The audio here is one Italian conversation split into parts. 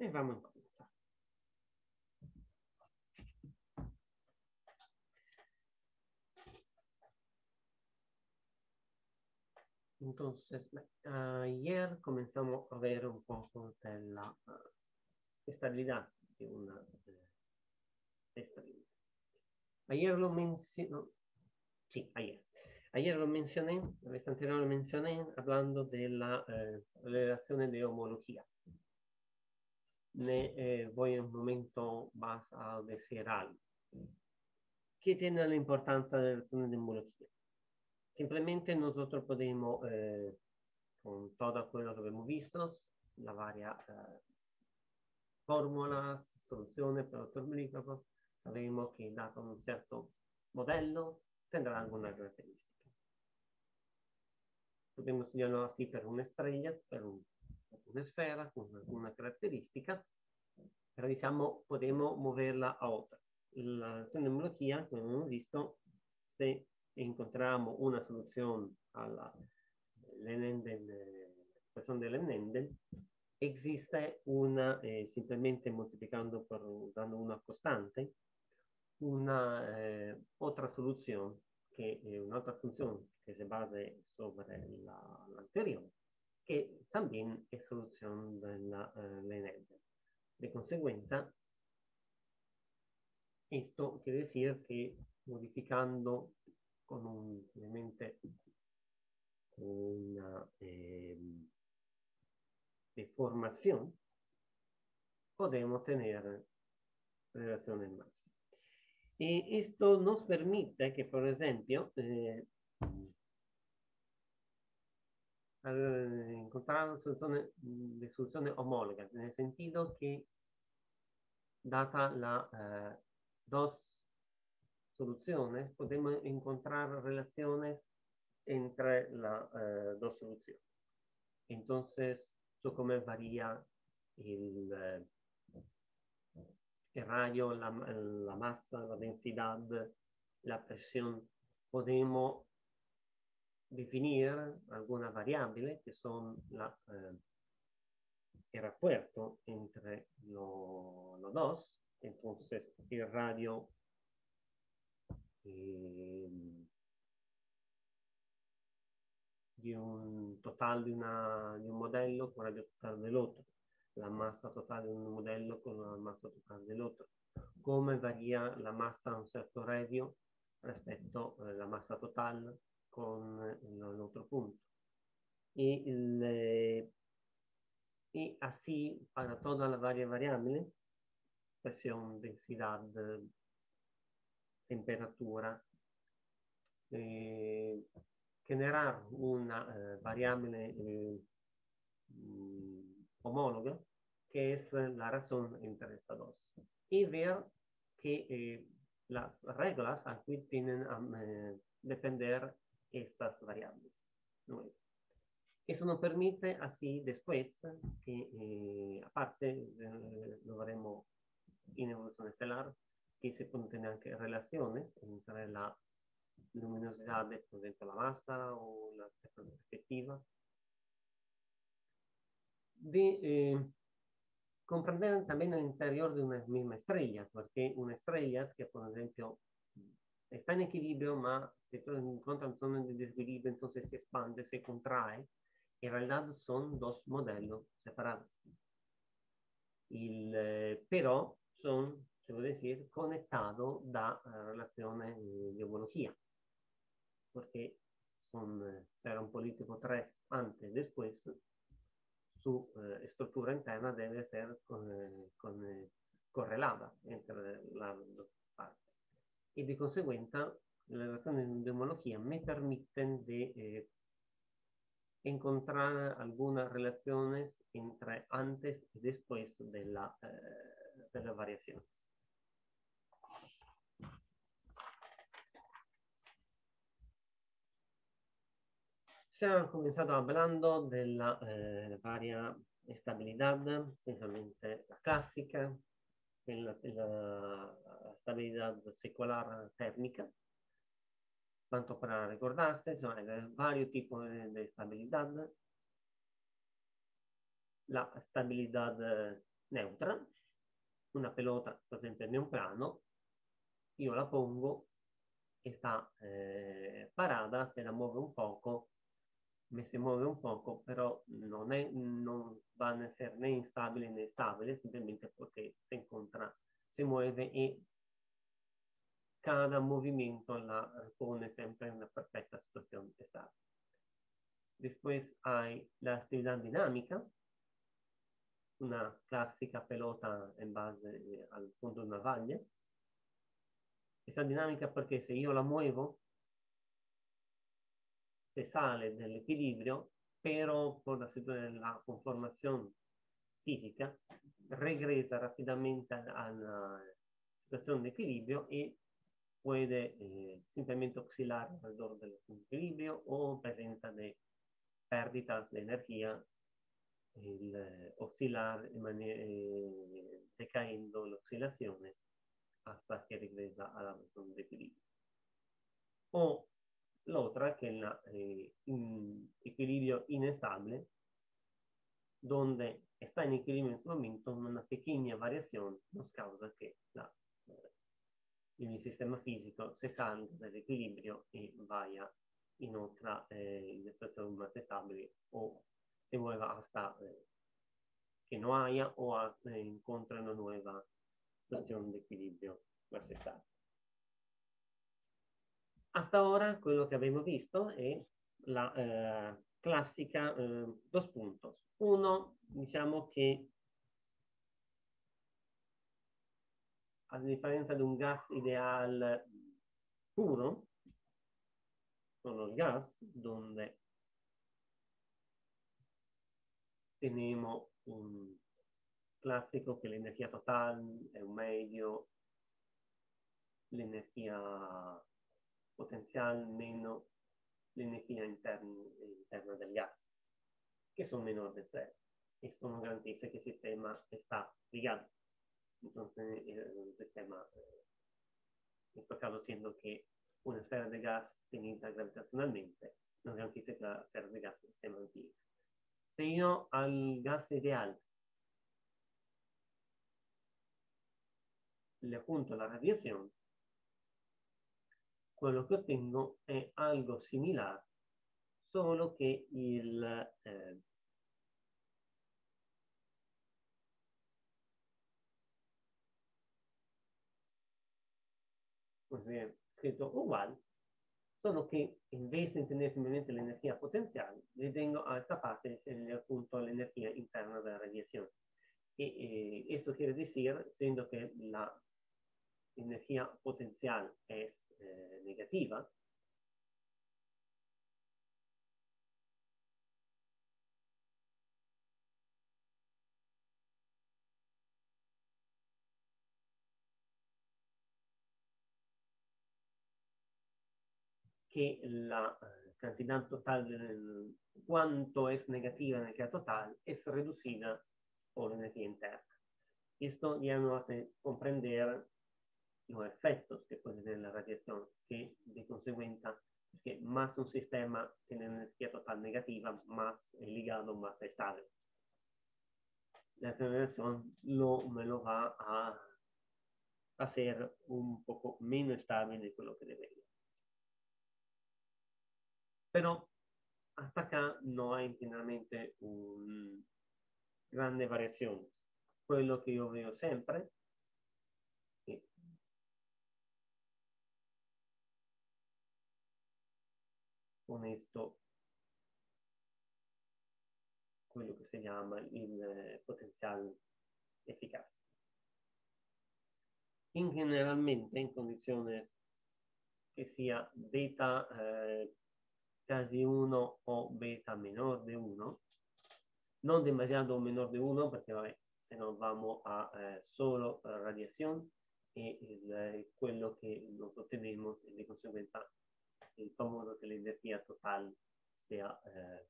E vamos a comenzar. Entonces, ayer comenzamos a ver un poco de la uh, estabilidad de una estabilidad. Ayer lo mencioné, sí, ayer. Ayer lo mencioné, la vez anterior lo mencioné hablando de la eh, relación de homología. Ne eh, voy un momento más a decir algo. ¿Qué tiene la importancia de la relación de homología? Simplemente nosotros podemos, eh, con todo lo que hemos visto, la varias eh, fórmulas, soluciones para los termolígrafos, sabemos que dado un cierto modelo tendrá algunas características. Podemos estudiarlo así per una estrella, per un, una esfera con algunas características, pero diciamo podemos moverla a otra. La tecnología, como hemos visto, se encontramos una solución a la Lenendel, ecuación de Lenendel, existe una, eh, simplemente multiplicando por, dando una constante, una eh, otra solución que es una otra función que se base sobre la, la anterior, que también es solución de la uh, De consecuencia, esto quiere decir que modificando con un, simplemente una eh, deformación, podemos tener relaciones más. Y esto nos permite que, por ejemplo, eh, encontrar soluciones, de soluciones homólogas, en el sentido que, data la eh, dos soluciones, podemos encontrar relaciones entre las eh, dos soluciones. Entonces, eso como varía el, eh, el rayo, la, la, masa, la densidad, la presión. Podemos definir algunas variables que son la, eh, el repuerto entre los lo dos. Entonces, el radio eh, di un total di, una, di un modello con radio totale dell'altro la massa totale di un modello con la massa totale dell'altro, come varia la massa a un certo radio rispetto alla eh, massa totale con l'altro punto. E, il, e así para todas las varias variables, presión, densidad, temperatura, eh, generar una eh, variable eh, homóloga que es la razón entre estas dos. Y ver que eh, las reglas a que tienen a eh, depender estas variables. Eso nos permite así después que, eh, aparte, lo veremos en evolución estelar, que se pueden tener relaciones entre la luminosidad, por ejemplo, la masa o la perspectiva, de eh, comprender también el interior de una misma estrella, porque una estrella es que, por ejemplo, está en equilibrio, si tú encuentras zonas de desequilibrio, entonces se expande, se contrae. En realidad son dos modelos separados. Il, eh, però son, se puede decir, conectados da uh, relaciones de homología, porque son, será un político 3 antes, después, su eh, estructura interna debe ser con, eh, con, eh, correlata entre las dos partes. Y de consecuencia, las relaciones de homología me permiten de eh, encontrar algunas relaciones entre antes y después de la, eh, de la variación. Se ha comenzado hablando de la eh, varia estabilidad, especialmente la clásica, la, la estabilidad secular térmica. Tanto para recordarse, son varios tipos de, de, estabilidad. La estabilidad neutra, una pelota, per esempio, in un plano, io la pongo e eh, parata, se la muove un poco, me si muove un poco, però non, è, non va a essere né instabile né stabile, semplicemente perché si incontra, si muove e cada movimento la pone sempre in una perfecta situación estable. Después hay la actividad dinámica, una clásica pelota en base eh, al fondo de una valla. Esta dinámica porque si yo la muevo, se sale del equilibrio, pero por la de la conformación física, regresa rápidamente a la situación de equilibrio y puede eh, simplemente oscilar alrededor del equilibrio o presencia de pérdidas de energía, el eh, oscilar eh, decayendo las oscilaciones hasta que regresa a la zona de equilibrio. O la otra que es el in equilibrio inestable, donde está en equilibrio en este momento, una pequeña variación nos causa que la il sistema fisico se salga dall'equilibrio e vaya in otra eh, in situazione más estable o se mueva hasta eh, que no haya o a, eh, encuentra una nueva situación de equilibrio más estable. Hasta ora quello che abbiamo visto è la eh, classica eh, dos puntos. Uno, diciamo che a differenza di un gas ideal puro, sono il gas, donde tenemos un clásico que la energía total es un medio, potencial menos la energía interna, interna del gas, que son menores de cero. Esto no garantiza que el sistema está ligado. Entonces, el sistema, eh, en este caso, siendo que una esfera de gas tenida gravitacionalmente, no garantiza que la esfera de gas se mantenga. Si yo al gas ideal le junto la radiación, quello che ottengo è algo similare, solo che il, eh, bien, scritto uguale, solo che invece di tenere simplemente l'energia potenziale, le tengo a esta parte appunto l'energia interna della radiazione. E, e eso quiere decir, siendo que la energía potencial es eh, negativa, que la eh, cantidad total, de cuánto es negativa energía total, es reducida por energía interna. Esto ya nos hace comprender los efectos que puede tener la radiación, que de consecuencia, que más un sistema tiene energía total negativa, más ligado, más estable. La radiación lo, me lo va a hacer un poco menos estable de lo que debería. Pero hasta acá no hay generalmente un grande variaciones. Quello che io veo sempre con esto quello che si chiama il potenziale efficace. In generalmente in condizione che sia beta eh, casi 1 o beta menor de 1, non demasiado menor de 1 perché vabbè, se no vamos a eh, solo eh, radiación e il, eh, quello che nos ottenemos di conseguenza el famoso que la energía total sea eh,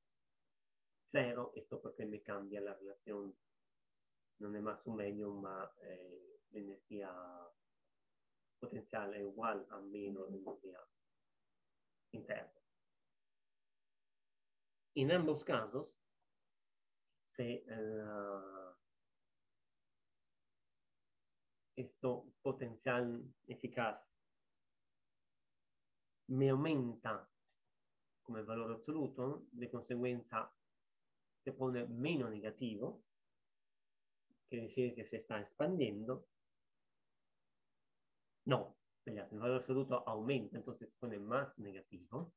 cero, esto porque me cambia la relación, no es más un medio, más eh, la energía potencial es igual a menos energía interna. En ambos casos, se, uh, esto potencial eficaz me aumenta come valore assoluto, di conseguenza si pone meno negativo, quiere decir que se está expandiendo. No, el valor absoluto aumenta, entonces se pone más negativo.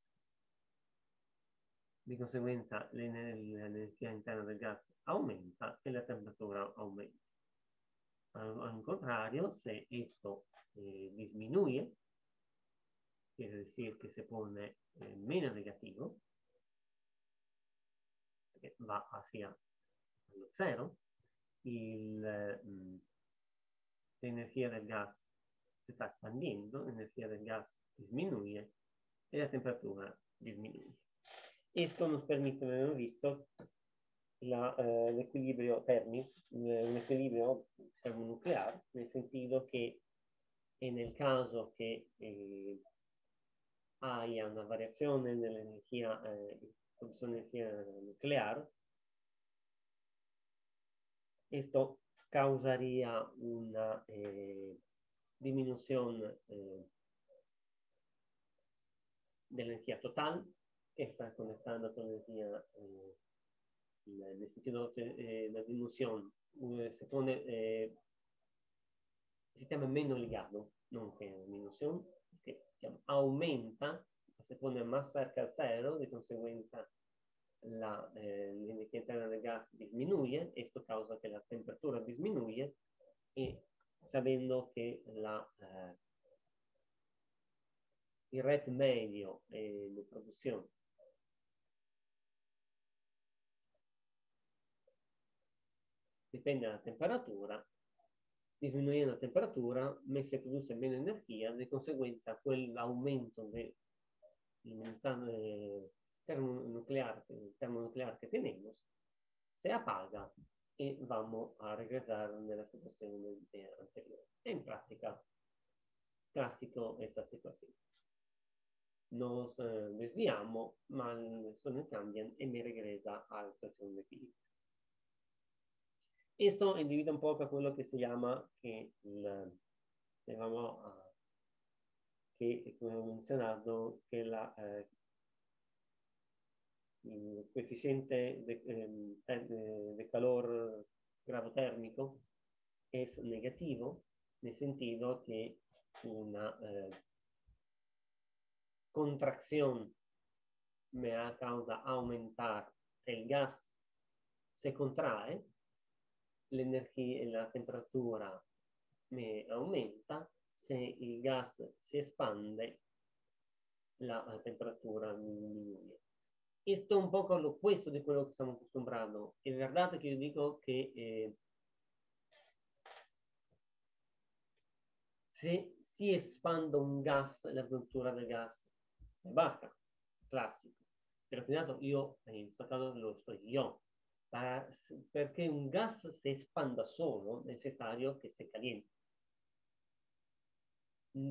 De conseguenza la energía interna del gas aumenta y la temperatura aumenta. Al, contrario, si esto eh, disminuye, quiere decir que se pone eh, menos negativo, que va hacia lo cero, il, mh, mm, l'energia del gas si sta espandendo, l'energia del gas disminuye e la temperatura disminuye. Questo nos permette, abbiamo visto, la, eh, l'equilibrio termico, un equilibrio termonucleare, nel sentido che nel caso che eh, haya una variazione nell'energia, eh, energía nucleare, Esto causaría una eh, disminución eh, de la energía total que está conectada con la energía, eh, en el sentido de la disminución, se pone el sistema menos ligado, no que la disminución, que aumenta, se pone más cerca al cero, de consecuencia la, eh, l'energia interna del gas disminuye, esto causa que la temperatura disminuye y sabiendo que la, eh, il rate medio eh, di produzione dipende dalla temperatura, disminuendo la temperatura, si produce meno energia, di conseguenza quell'aumento di, di termonuclear, termonuclear que tenemos se apaga y vamos a regresar a la situación anterior. En práctica, clásico esta situación. Nos eh, desviamos, ma le cambian y me regresa a la situación de equilibrio. Esto individua un poco quello che si chiama, che il, diciamo, uh, che come ho menzionato, che la eh, il coeficiente de, de, de, calor grado térmico es negativo, nel sentido che una eh, contracción me ha causa aumentar el gas se contrae, l'energia e la temperatura me aumenta, se il gas si espande, la, temperatura diminuye. Esto es un poco lo opuesto de lo que estamos acostumbrados. Es verdad que yo digo que eh, si, si expande un gas, la temperatura del gas baja, clásico. Pero cuidado, yo, en este caso lo estoy yo. Para, porque un gas se expanda solo, es necesario que se caliente.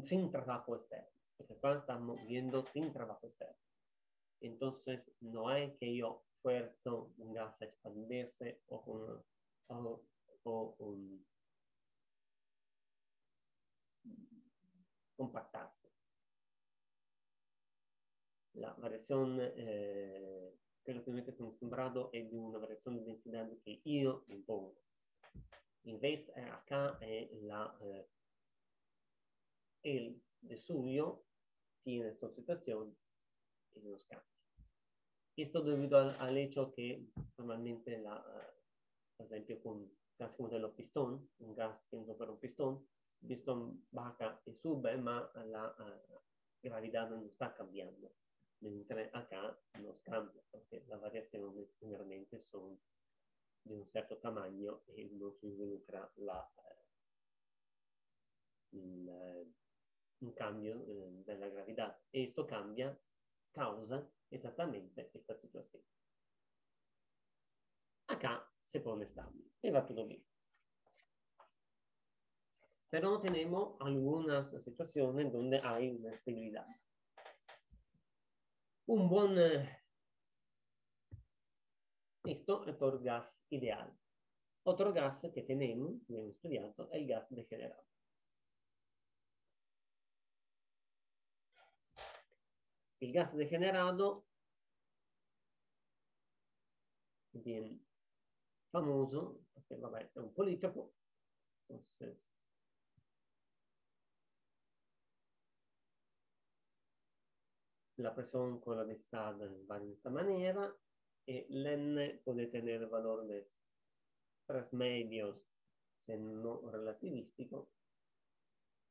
Sin trabajo externo. Porque acá estamos viendo sin trabajo externo. Entonces, no hay que yo fuerzo un gas a expandirse o, o, o un, compactarse. La variación eh, que que sono acostumbrado es de una variación de densidad que yo impongo. Eh, acá eh, la, eh, el de suyo tiene su situación en los campos. Esto debido al, al hecho que normalmente, la, por ejemplo, con gas como el pistón, un gas pienso per un pistón, il pistón baja e sube, ma la uh, gravedad non sta cambiando. Mentre acá nos cambia, perché la variazione generalmente sono di un certo tamaño e non si involucra la, uh, il, un cambio uh, della gravità. E questo cambia causa exactamente esta situación. Acá se pone estable y va todo bien. Pero tenemos algunas situaciones donde hay una estabilidad un buon eh, questo è il gas ideal. Otro gas che tenemos, abbiamo studiato, è il gas degenerato. Il gas degenerato, bien famoso, perché vabbè è un politropo, entonces, la presión con la densidad va de esta manera y el n puede tener valores tres medios se no relativístico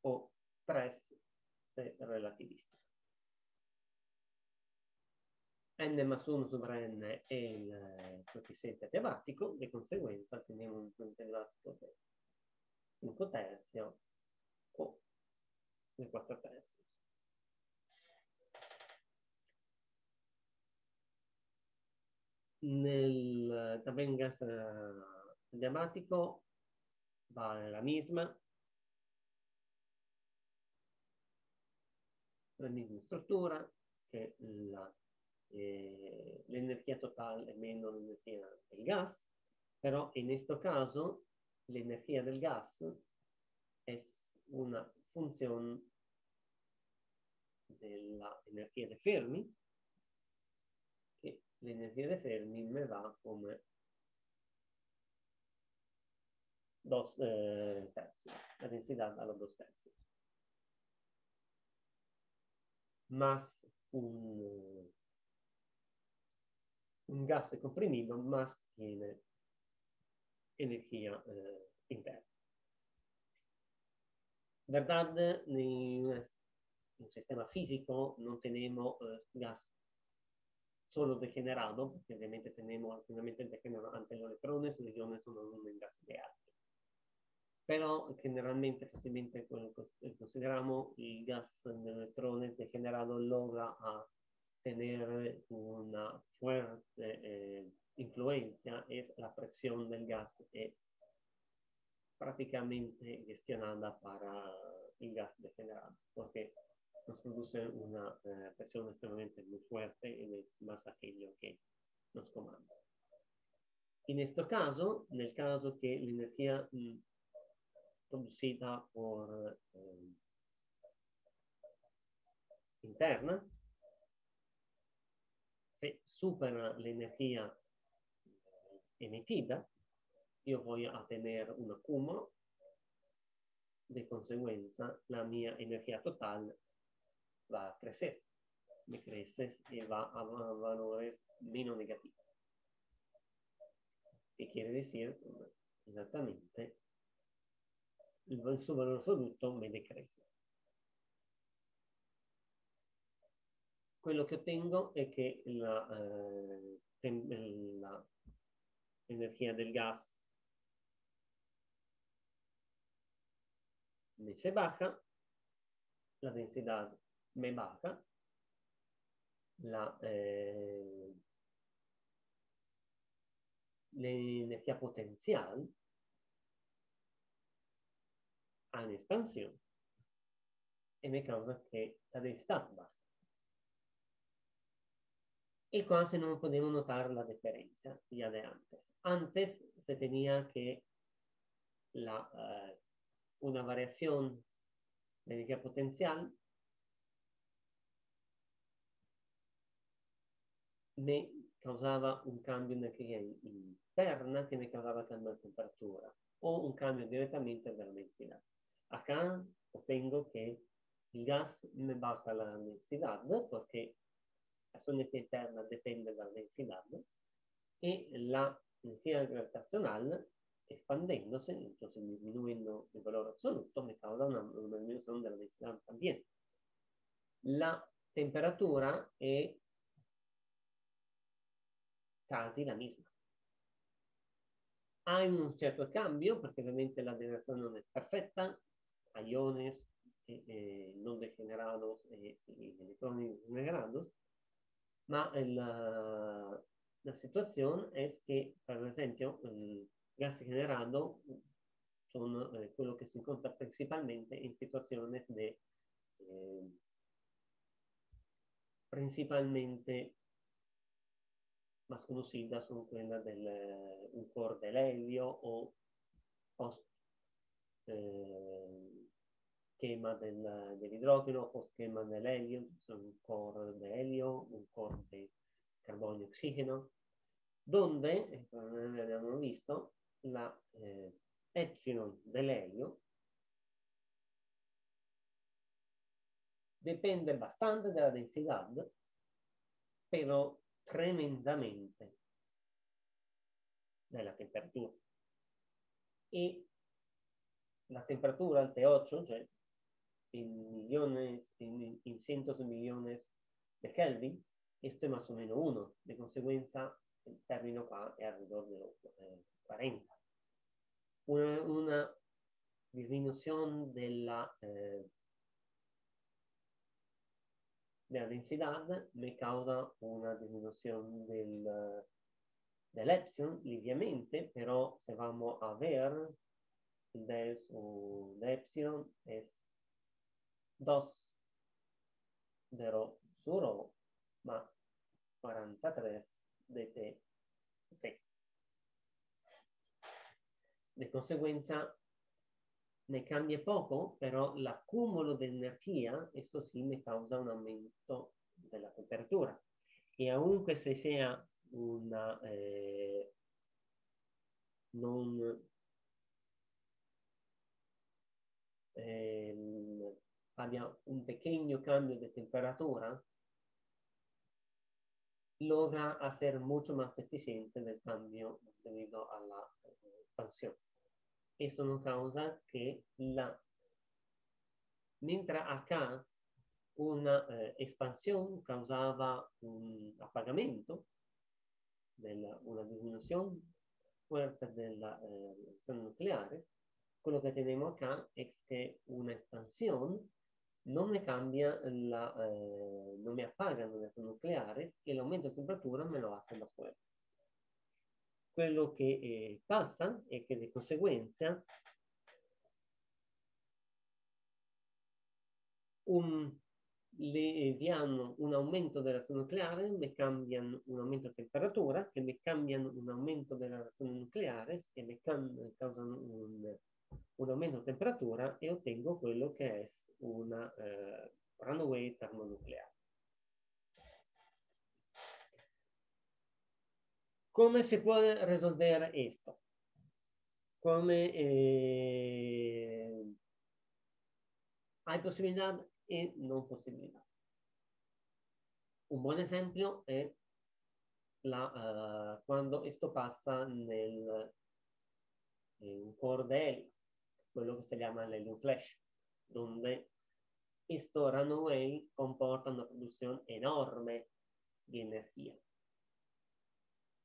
o tres se relativistico. n más 1 sopra n è il coefficiente teoretico, di conseguenza teniamo un teoretico di 5 terzi o di 4 terzi. Nel también gas uh, diabático va la misma. La misma struttura che eh, l'energía total es menos la energía del gas, pero en este caso la energía del gas es una función de la energía de Fermi, que la energía de Fermi me da como dos eh, tercios, la densidad a los dos tercios. Más un un gas comprimido más tiene energía eh, interna. ¿Verdad? En un sistema físico no tenemos eh, gas solo degenerado, porque obviamente tenemos finalmente degenerado ante los electrones, los iones son un gas ideal. Pero generalmente fácilmente consideramos el gas de electrones degenerado logra a tener una fuerte eh, influencia es la presión del gas es prácticamente gestionada para el gas degenerado, porque nos produce una eh, presión extremadamente muy fuerte y es más aquello que nos comanda. En este caso, en el caso que la energía producida por eh, interna se supera la energía emitida, voy a tener un acúmulo, de consecuencia la mía energía total va a crecer, me crece y va a valores menos negativos. ¿Qué quiere decir? Exactamente, el su valor absoluto me decrece. quello che ottengo è che la, eh, del gas se baja, la densidad me la, eh, l'energia potenziale ha un'espansione e me causa che la densità baja. y se no podemos notar la diferencia ya de antes. Antes se tenía que la, uh, una variación de energía potencial me causaba un cambio de energía interna que me causaba cambio de temperatura o un cambio directamente de la densidad. Acá obtengo que el gas me baja la densidad porque la soneta interna depende dalla densidad e la energía gravitacional expandiéndose, entonces disminuyendo el valor absoluto, me causa una, una disminución de la. La temperatura è casi la misma. Hay un certo cambio, perché ovviamente la degeneración non è perfetta, hay iones eh, eh, non degenerados e eh, electrones degenerados, ma la, la situación es que, por ejemplo, el gas generado son eh, quello che si encuentra principalmente in situazioni de eh, principalmente más conocidas son quelle del eh, un core del helio o post eh, schema del, dell'idrogeno o schema dell'elio, un core di elio, un core di carbonio ossigeno, dove, come abbiamo visto, la eh, epsilon dell'elio depende bastante dalla densità, però tremendamente dalla temperatura. E la temperatura al T8, cioè in millones, in, in cientos de millones de Kelvin, esto es más o menos 1. De consecuencia, el término qua è alrededor de los eh, 40. Una, una disminución de la, eh, de la densidad me causa una disminución del, del epsilon, liviamente, pero si vamos a ver el del o de epsilon es 2 0 su rho ma 43 dt ok. Di conseguenza ne cambia poco però l'accumulo di energia esso sì ne causa un aumento della temperatura e aunque se sia una eh, non eh, abbia un pequeño cambio de temperatura, logra hacer mucho más eficiente del cambio debido a la expansión. Eso no causa que la... Mientras acá una eh, expansión causaba un apagamiento, de la, una disminución fuerte de la eh, reacción nuclear, quello che tenemos acá es que una expansión non mi cambia la, eh, non mi appaga l'unione nucleare e l'aumento di temperatura me lo hace más fuerte. Quello che eh, passa è che di conseguenza un, le diano un aumento della reazione nucleare, mi cambiano un aumento di temperatura, che mi cambiano un aumento della reazione nucleare, che mi causano un un aumento di temperatura e ottengo quello che è una eh, runaway termonucleare. Come si può risolvere questo? Come eh, hay possibilità e non possibilità. Un buon esempio è la, uh, quando questo passa nel in core quello che si chiama l'helium flash, donde questo runaway comporta una produzione enorme di energia.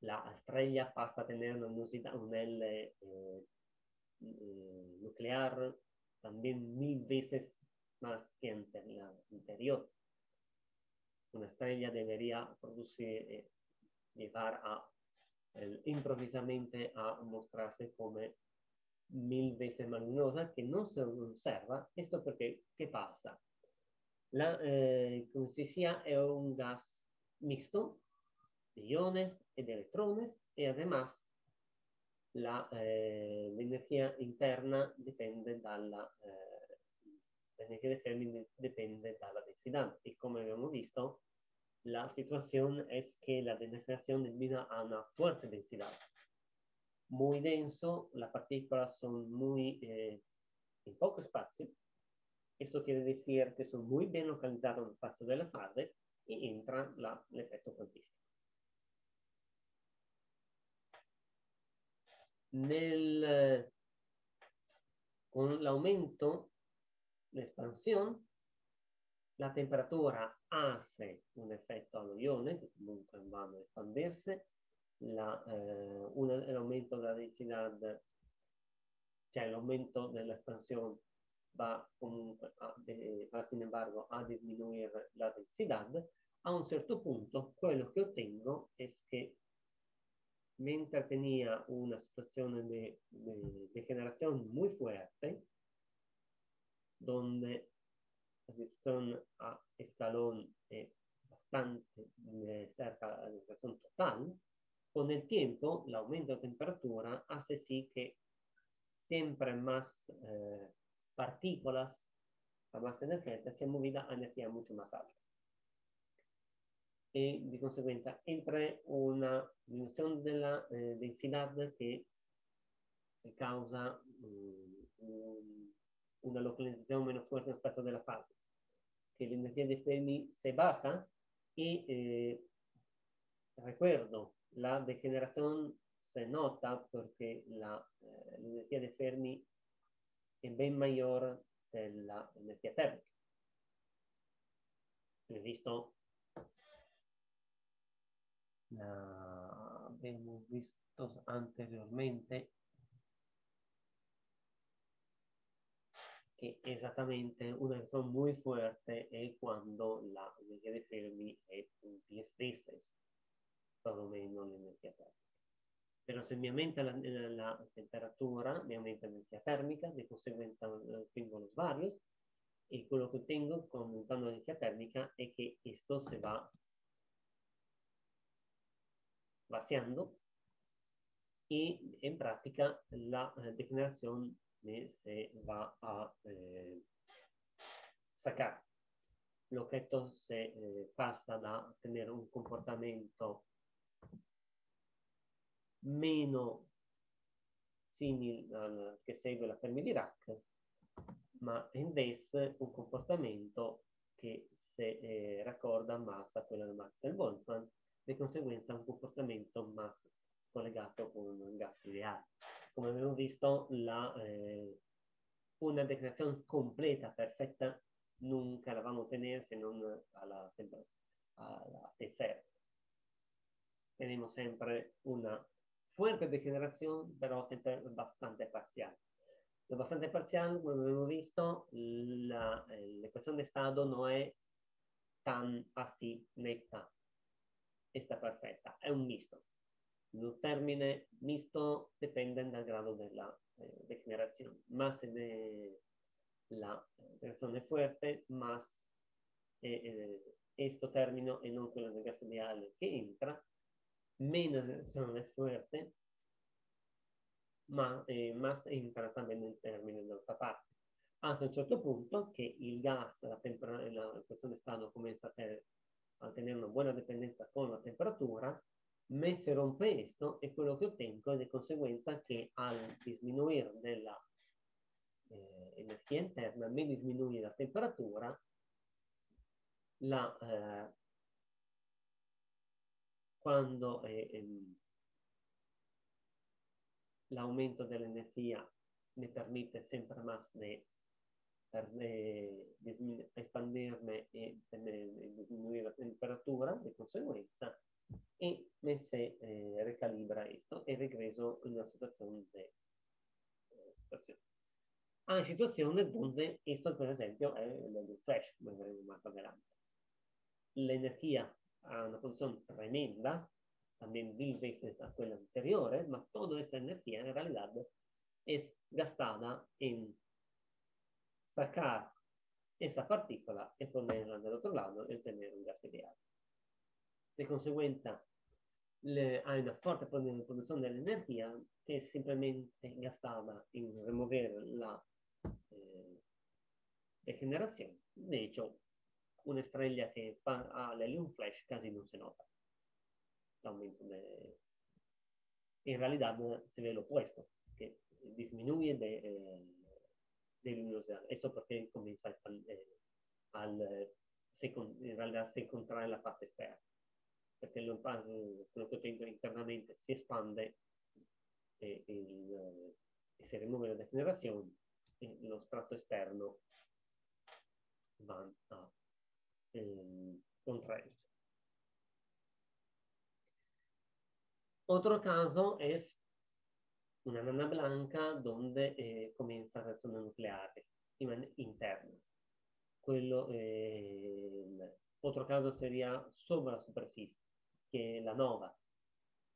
La estrella passa a tenere una, un L eh, eh, nuclear también mil veces más que anterior. Una estrella debería producir, eh, llevar a, improvisamente a mostrarse como mil veces más luminosa que no se observa. Esto porque, ¿qué pasa? La, eh, es un gas mixto de iones y de electrones y además la, eh, interna dipende dalla eh, l'energia di Fermi dipende dalla densità e come abbiamo visto la situazione è che la degeneración debido a una fuerte densidad muy denso, las partículas son muy eh, en poco espacio. Esto quiere decir que son muy bien localizadas en el espacio de las fases y entra la, el efecto cuantístico. Nel, eh, con l'aumento, l'espansione, la temperatura hace un effetto allo ione, che comunque vanno a espandersi, eh, un, el aumento de la densidad, cioè l'aumento dell'espansione va comunque a, de, va sin embargo a disminuir la densidad, a un certo punto quello che ottengo è che mentre tenía una situazione di de, de generazione muy fuerte, donde la situazione a escalón bastante eh, cerca la situazione totale, con el tiempo, el aumento de temperatura hace sí que siempre más eh, partículas más energía sea movida a energía mucho más alta. Y de consecuencia, entre una disminución de la eh, densidad que causa um, una localización menos fuerte respecto de las fases, que la energía de Fermi se baja y eh, recuerdo, la degeneración se nota porque la, eh, la energía de Fermi è ben mayor dell'energia termica. Abbiamo visto, la, abbiamo visto anteriormente che esattamente una reazione molto forte è quando la energia dei fermi è un 10 veces, perlomeno l'energia termica. Pero se mi aumenta la, la, temperatura, mi aumenta la energía térmica, de consecuencia tengo los varios, y lo que tengo con aumentando la energía térmica es que esto se va vaciando y en práctica la degeneración se va a eh, sacar. El objeto se eh, pasa a tener un comportamiento meno simile al che segue la Fermi Dirac, ma invece un comportamento che se eh, raccorda massa a quella del Maxwell Boltzmann, di conseguenza un comportamento massa collegato con un gas ideale. Come abbiamo visto, la, eh, una declinazione completa, perfetta, nunca la vamos a ottenere se non alla, alla T0. Tenemos sempre una fuerte degeneración, pero siempre bastante parcial. Lo bastante parcial, como hemos visto, la, la ecuación de estado no es tan así netta, está perfecta, è un misto. Il termine misto dipende dal grado della eh, degenerazione. Más de la degenerazione fuerte, más eh, eh, questo termine e non quello del gas ideale che entra, meno es fuerte, más, eh, más entra también en términos de otra parte. Hasta un certo punto que el gas, la, la de estado comienza a, ser, a tener una buena dependencia con la temperatura, me se rompe esto e quello che ottengo è di conseguenza che al disminuire della eh, interna, me disminuye la temperatura, la eh, cuando eh, l'aumento dell'energia mi permette sempre más de, de, de expandirme e de disminuire la temperatura di conseguenza e se eh, recalibra questo e regreso in una situazione di eh, situazione. Hay situaciones donde esto, per esempio, è el flash, come vedremo más adelante. L'energia a una posición tremenda, también mil a quella anteriore, ma toda esa energía en realidad es gastada en sacar esa partícula y ponerla del otro lado y obtener un gas ideal. De consecuencia, le, hay una fuerte producción de energía que es simplemente gastada en remover la eh, degeneración. De hecho, una estrella che fa, ha l'helium flash quasi non si nota de... En realidad se ve lo opuesto, que disminuye de, eh, luminosidad. Esto porque comienza a eh, al, se, en realidad se contrae la parte esterna, perché lo, quello che tengo internamente si espande e, il, e se rimuove la degenerazione, lo strato esterno va a eh, contraerse. Otro caso es una nana blanca donde eh, comienza reacciones nucleares internas. Quello, eh, otro caso sería sobre la superficie, que la nova.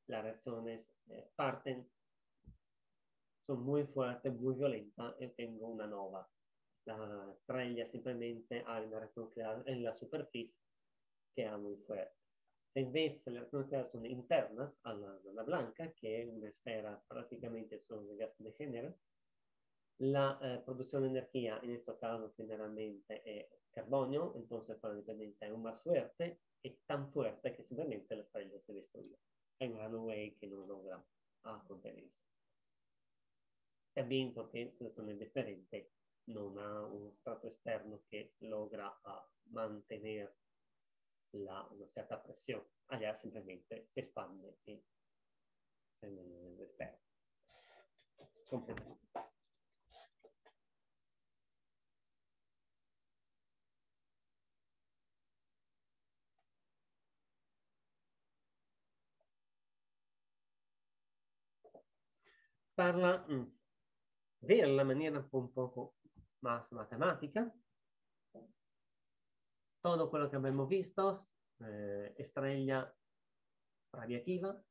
Las reacciones eh, parten, son muy fuertes, muy violentas, y tengo una nova la estrella simplemente ha una reacción nuclear en la superficie que es muy fuerte. Se invece le reacciones nucleares son internas a la, a la blanca, que es una esfera prácticamente solo de gas de género, La eh, producción de energía en este caso generalmente es carbonio, para la dependencia es un más fuerte, es tan fuerte que simplemente la estrella se destruye. Hay un runaway que no logra contenerse. También porque situaciones diferentes non ha un strato esterno che logra mantenere la, una certa pressione. Allá semplicemente si espande e se ne. Completamente. Parla mm, de la maniera un poco más matemática. Todo lo que hemos visto, eh, estrella radiativa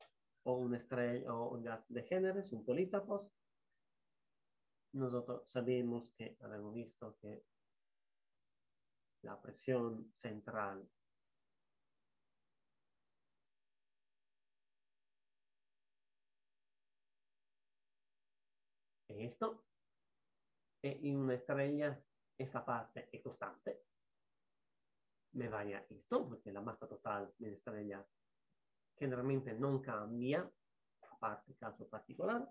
o una estrella o un gas de géneros, un polítopos. Nosotros sabemos que hemos visto que la presión central es esto e in una estrella esta parte es constante. Me varía esto, porque la masa total de la estrella generalmente no cambia, aparte casos particulares.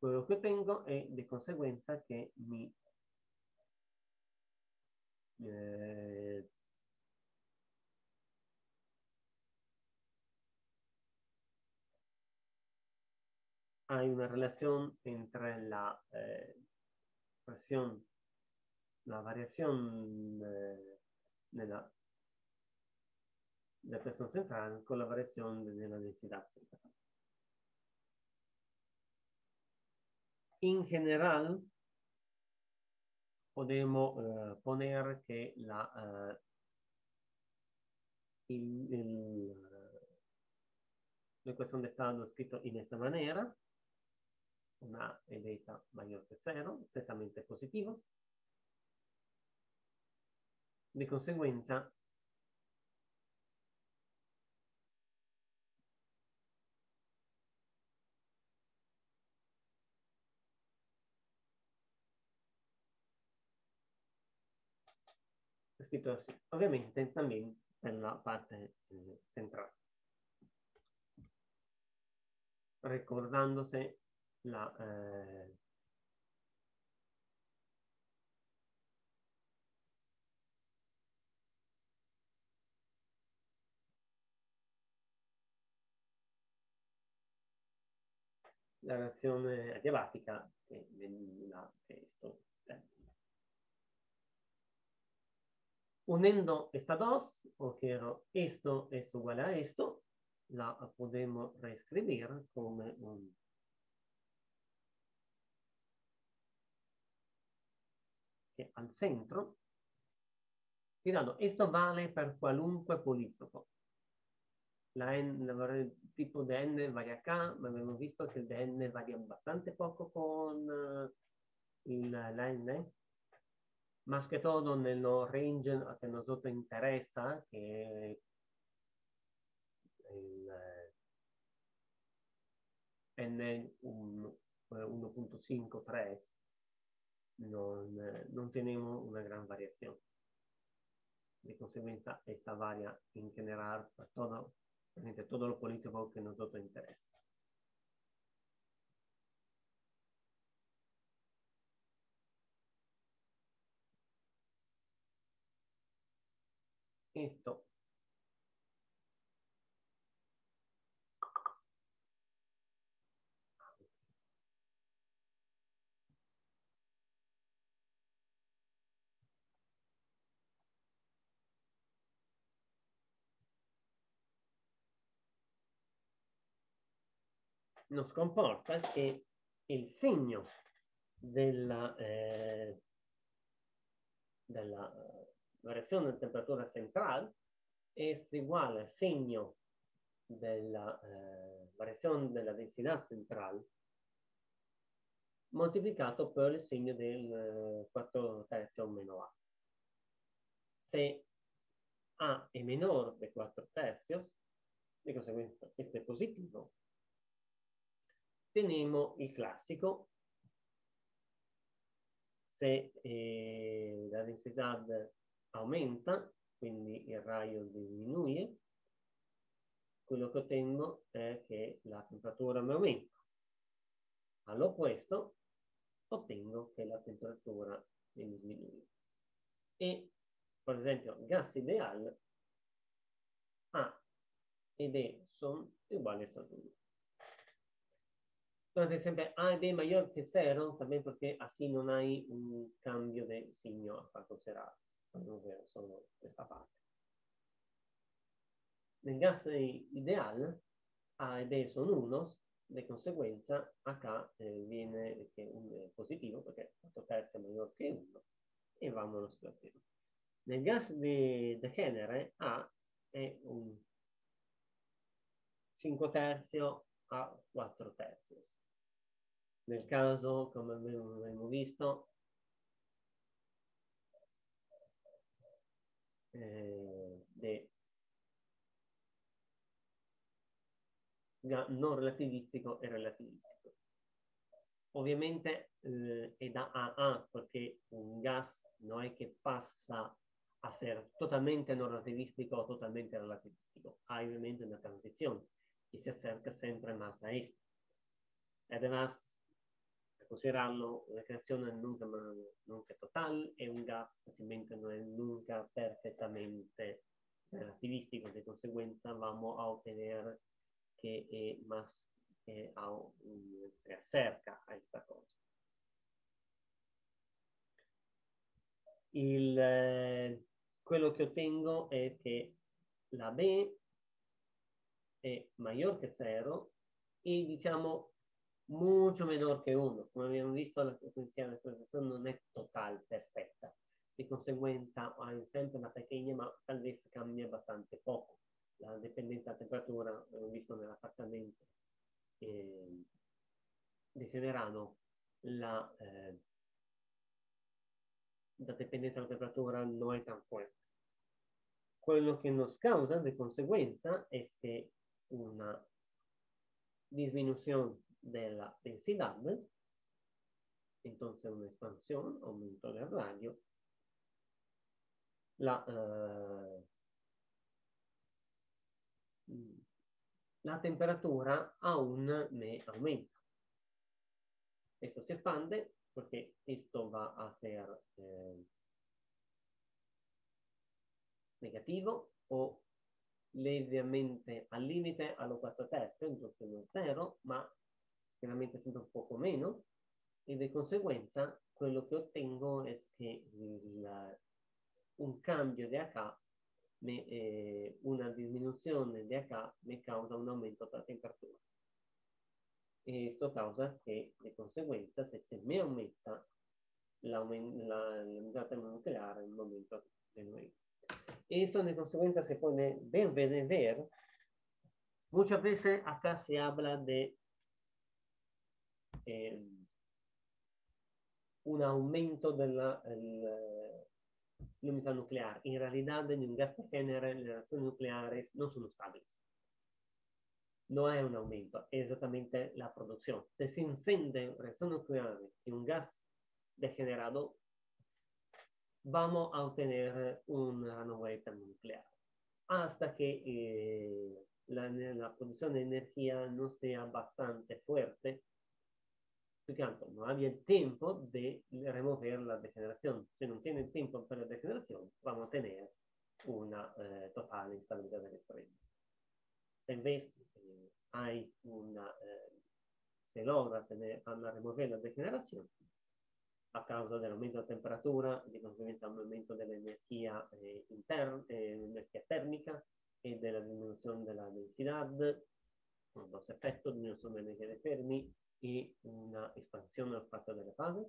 Pues lo que tengo es de consecuencia que mi eh, hay una relación entre la eh, presión, la variación eh, de, la, de presión central con la variación de la densidad central. En general, podemos eh, poner que la, uh, el, la ecuación de estado escrito en esta manera, una beta mayor que cero, estrictamente positivos. De consecuencia, escrito así, obviamente también en la parte eh, central. Recordándose la, eh, la reazione adiabatica che deriva questo. Unendo estas dos, o quiero esto es igual a esto, la podemos reescribir come un al centro, Cuidado, esto vale per qualunque politopo. La N, el tipo de N varia acá, ma abbiamo visto che il DN varia bastante poco con uh, il, la N, más que todo nel range che nosotros interessa, che è il N1.53, non, non tenemos una gran variación. De consecuencia, esta varia en general para todo, todo lo político que nosotros interesa. Esto nos comporta che il segno della, eh, della variazione della temperatura centrale è uguale al segno della eh, variazione della densità centrale moltiplicato per il segno del 4 eh, terzi o meno A. Se A è minore di 4 terzi, di conseguenza questo è positivo, tenemos el clásico se eh, la densidad aumenta, quindi il raio diminuisce, quello che ottengo è che la temperatura mi aumenta. All'opposto ottengo che la temperatura mi diminuisce. E, per esempio, gas ideale A e B sono uguali a 1. Entonces siempre A y B mayor que cero, también porque así no hay un cambio de signo a considerar. Vamos a ver solo esta parte. Nel gas ideal, A e B sono unos, di conseguenza H eh, viene un è positivo perché 4 terzi è maggiore che 1 e vamo alla situazione. Nel gas di, di genere A è un 5 terzi a 4 terzi. Nel caso, come abbiamo visto, eh, de non relativistico e relativistico. Ovviamente eh, è da A a perché un gas non è che passa a ser totalmente non relativistico o totalmente relativistico, ha ovviamente una transizione e si acerca sempre más a esto. Además, considerarlo una creazione nunca, nunca total e un gas facilmente non è nunca perfettamente relativistico, di conseguenza vamos a ottenere che è más, eh, a, si acerca a questa cosa. Il, eh, quello che ottengo è che la B è maggiore che 0 e diciamo mucho menor che 1. Come abbiamo visto, la frequenza di presentazione non è totale, perfetta. Di conseguenza hai sempre una piccola, ma talvolta cambia abbastanza poco. La dipendenza da temperatura, abbiamo visto nell'appartamento, eh, degenerano la, eh, la dipendenza dalla temperatura non è tan forte. Quello che nos causa di conseguenza è che una disminuzione de la densidad, entonces una expansión, aumento del radio, la, uh, la temperatura aún me aumenta. Esto se expande porque esto va a ser eh, negativo o levemente al límite a los 4 terzi, entonces no es cero, ma chiaramente sempre un poco meno, e di conseguenza quello che ottengo è che il, un cambio di H, me, eh, una diminuzione di H mi causa un aumento della temperatura. E questo causa che di conseguenza se se mi aumenta l'unità termonucleare il momento del Y esto de consecuencia se pone bien ver. Muchas veces acá se habla de eh, un aumento della l'unità nucleare. In realtà in un gas de genere le reazioni nucleari non sono stabili. No è un aumento, è esattamente la produzione. Se incende una reazione nucleare in un gas degenerato, vamos a obtener una runaway termonuclear hasta que eh, la, la, producción de energía no sea bastante fuerte. Por tanto, no había tiempo de remover la degeneración. Si no tiene tiempo para la degeneración, vamos a tener una eh, total instabilidad de estrellas. Si en vez eh, hay una, eh, se logra tener, remover la degeneración, a causa dell'aumento della temperatura, di conseguenza aumento dell'energia eh, interna, eh, energia termica e della diminuzione della densità, un dos effetto, diminuzione dell'energia dei fermi e una espansione dello spazio delle fasi.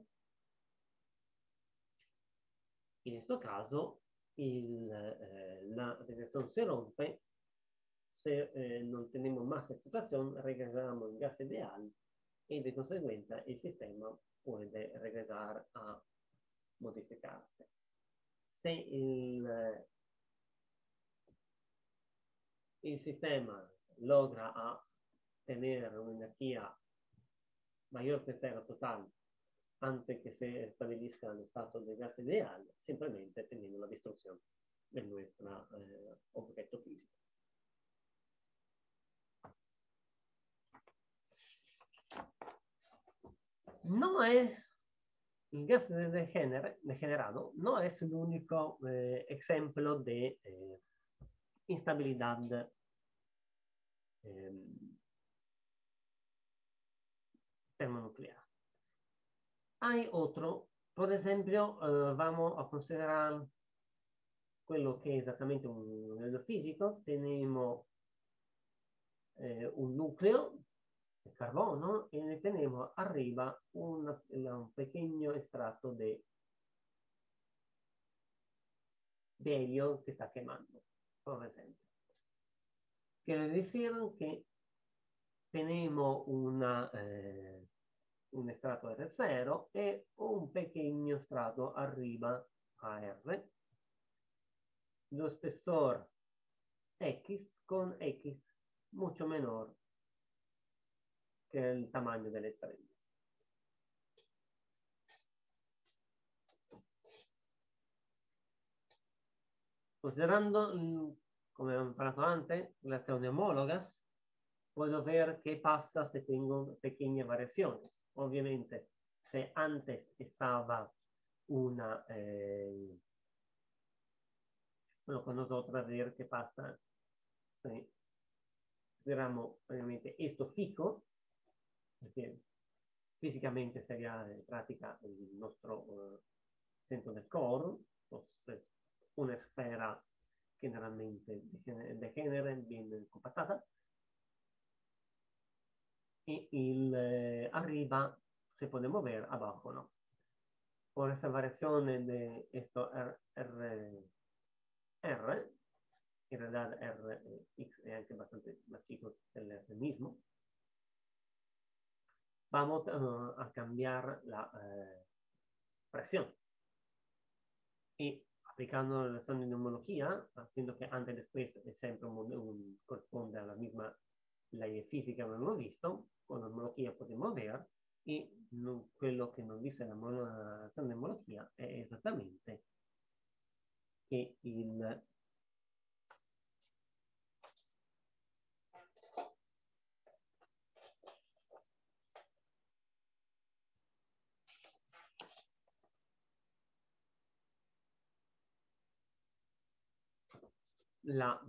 In questo caso il, eh, la radiazione si rompe, se eh, non teniamo massa situazione, regressiamo in gas ideale e di conseguenza il sistema puede regresar a modificarse. Se il, il sistema logra a tener una energía mayor que cero total antes che se stabilisca lo stato del gas ideale, semplicemente tenendo la distruzione del nostro eh, oggetto fisico. No es el gas degenerado no es el único eh, ejemplo de eh, instabilidad eh, termonuclear. Hay otro, por ejemplo, eh, vamos a considerar quello che è esattamente un livello fisico, tenemos eh, un nucleo de carbono e ne tenemos arriba un, un pequeño extracto de, de helio que está quemando, por ejemplo. Quiere decir que tenemos una, eh, un strato R0 e un pequeño strato arriba AR. Lo espesor X con X mucho menor que el tamaño de las estrellas. Considerando, como hemos hablado antes, relaciones homólogas, puedo ver qué pasa si tengo pequeñas variaciones. Obviamente, si antes estaba una... Eh, bueno, con nosotros ver qué pasa? Si consideramos, obviamente, esto fijo, perché fisicamente sería in pratica il nostro uh, centro del core, fosse una sfera generalmente degenere, bien compattata, e il, eh, arriva, se podemos ver, abajo, ¿no? Por esta variación de esto R, R, R en realidad R, X es anche bastante más chico del R mismo, vamos uh, a cambiar la eh, presión. Y aplicando la relación de homología, haciendo que antes y después es siempre un, un, corresponde a la misma ley física que hemos visto, con la homología podemos ver, y no, quello che non dice la relazione di omologia è esattamente che il la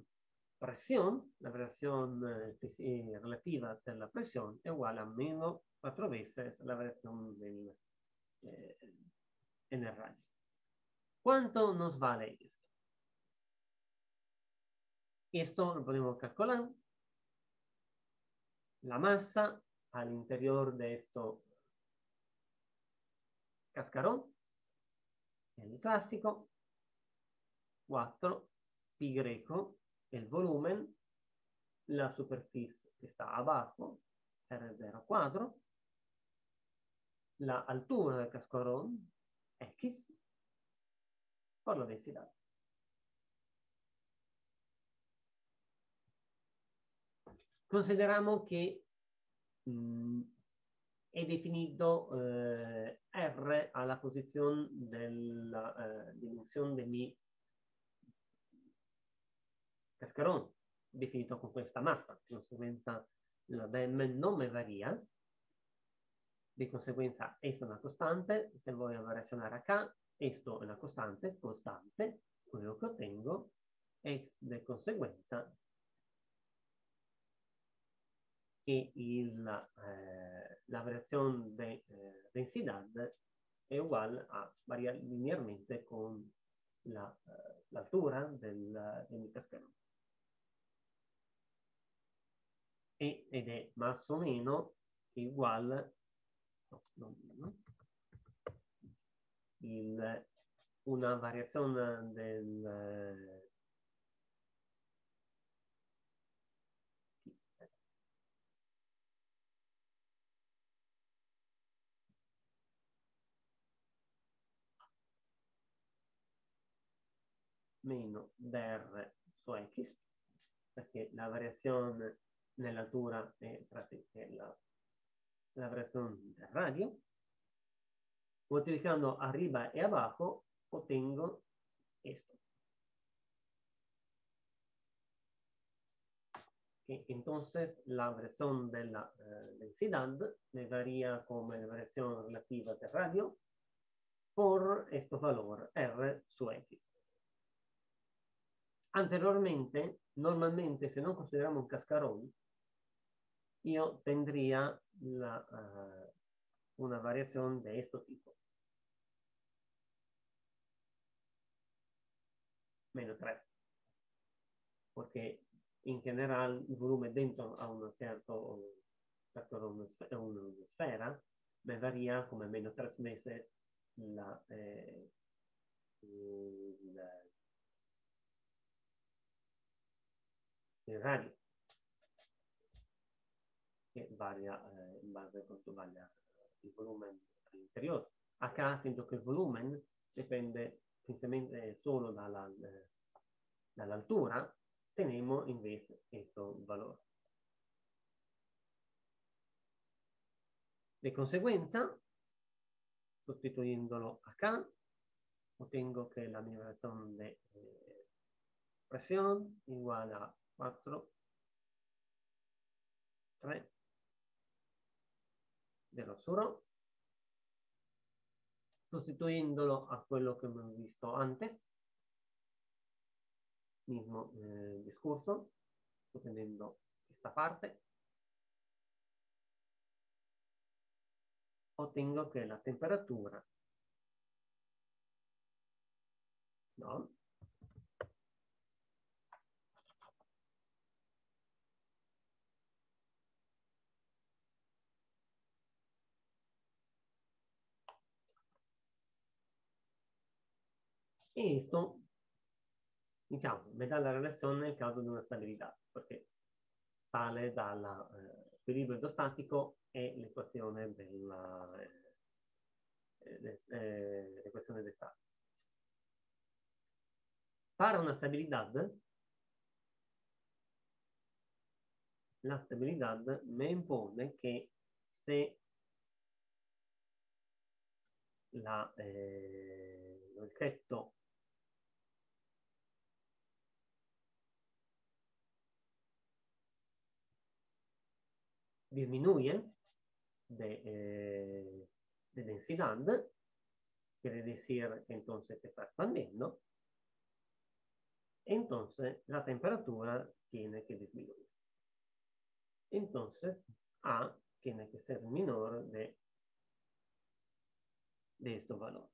presión, la variación eh, relativa de la presión es igual a menos cuatro veces la variación del, eh, en el radio. ¿Cuánto nos vale esto? Esto lo podemos calcular. La masa al interior de esto cascarón, el clásico, 4 pi greco, el volumen, la superficie que está abajo, R0 cuadro, la altura del cascarón, X, por la densidad. Consideramos que mmm, he definido eh, R a la posición de la eh, dimensione de mi cascarón definito con questa massa, di conseguenza la BM non me varia, di conseguenza esta è una costante, se voglio relazionare a K, questo è una costante, costante, quello che ottengo, e di conseguenza che il, eh, la variazione di eh, densidad è uguale a variare linearmente con l'altura la, eh, del, del cascarone. E, ed è más o meno uguale no, no, no, il, una variazione del meno der su x perché la variazione nell'altura e la, la variazione del radio multiplicando arriba y abajo, obtengo esto. Entonces la variación de la eh, densidad me varía como la variación relativa del radio por este valor R su X. Anteriormente, normalmente, si no consideramos un cascarón, yo tendría la, uh, una variación de este tipo. Menos 3. Porque en general el volumen dentro a un cierto cascarón, una, esfera, me varía como menos 3 veces la, eh, la il radio che varia eh, in base a quanto varia il volume all'interiore. Acá siento che il volume dipende principalmente solo dalla, eh, dall'altura, tenemos invece questo valore. De conseguenza, sustituyéndolo acá, ottengo che la mia variazione de eh, presión igual a 4, 3, dello suro, sustituyéndolo a quello que hemos visto antes, mismo eh, discurso, obteniendo esta parte, ottengo que la temperatura. No, E questo, diciamo, me dà la relazione nel caso di una stabilità, perché sale dall'equilibrio eh, idrostatico e l'equazione della eh, eh, l'equazione de una stabilità, la stabilità me impone che se la, eh, disminuye de, eh, de densidad, quiere decir entonces se está expandiendo, entonces la temperatura tiene que disminuir. Entonces A tiene que ser menor de, de estos valores.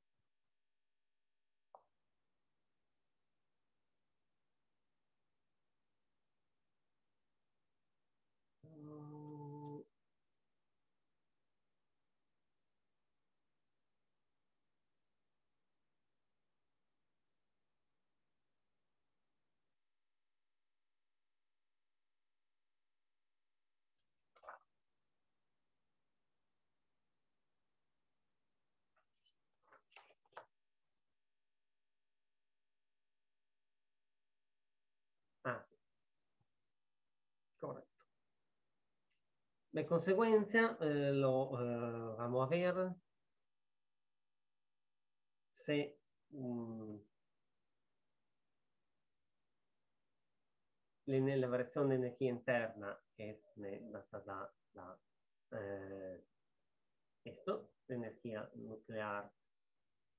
Ah, sì. Corretto. De conseguenza eh, lo eh, vamos a ver se um, la variación de energía interna es data da, da eh, esto, energía nuclear,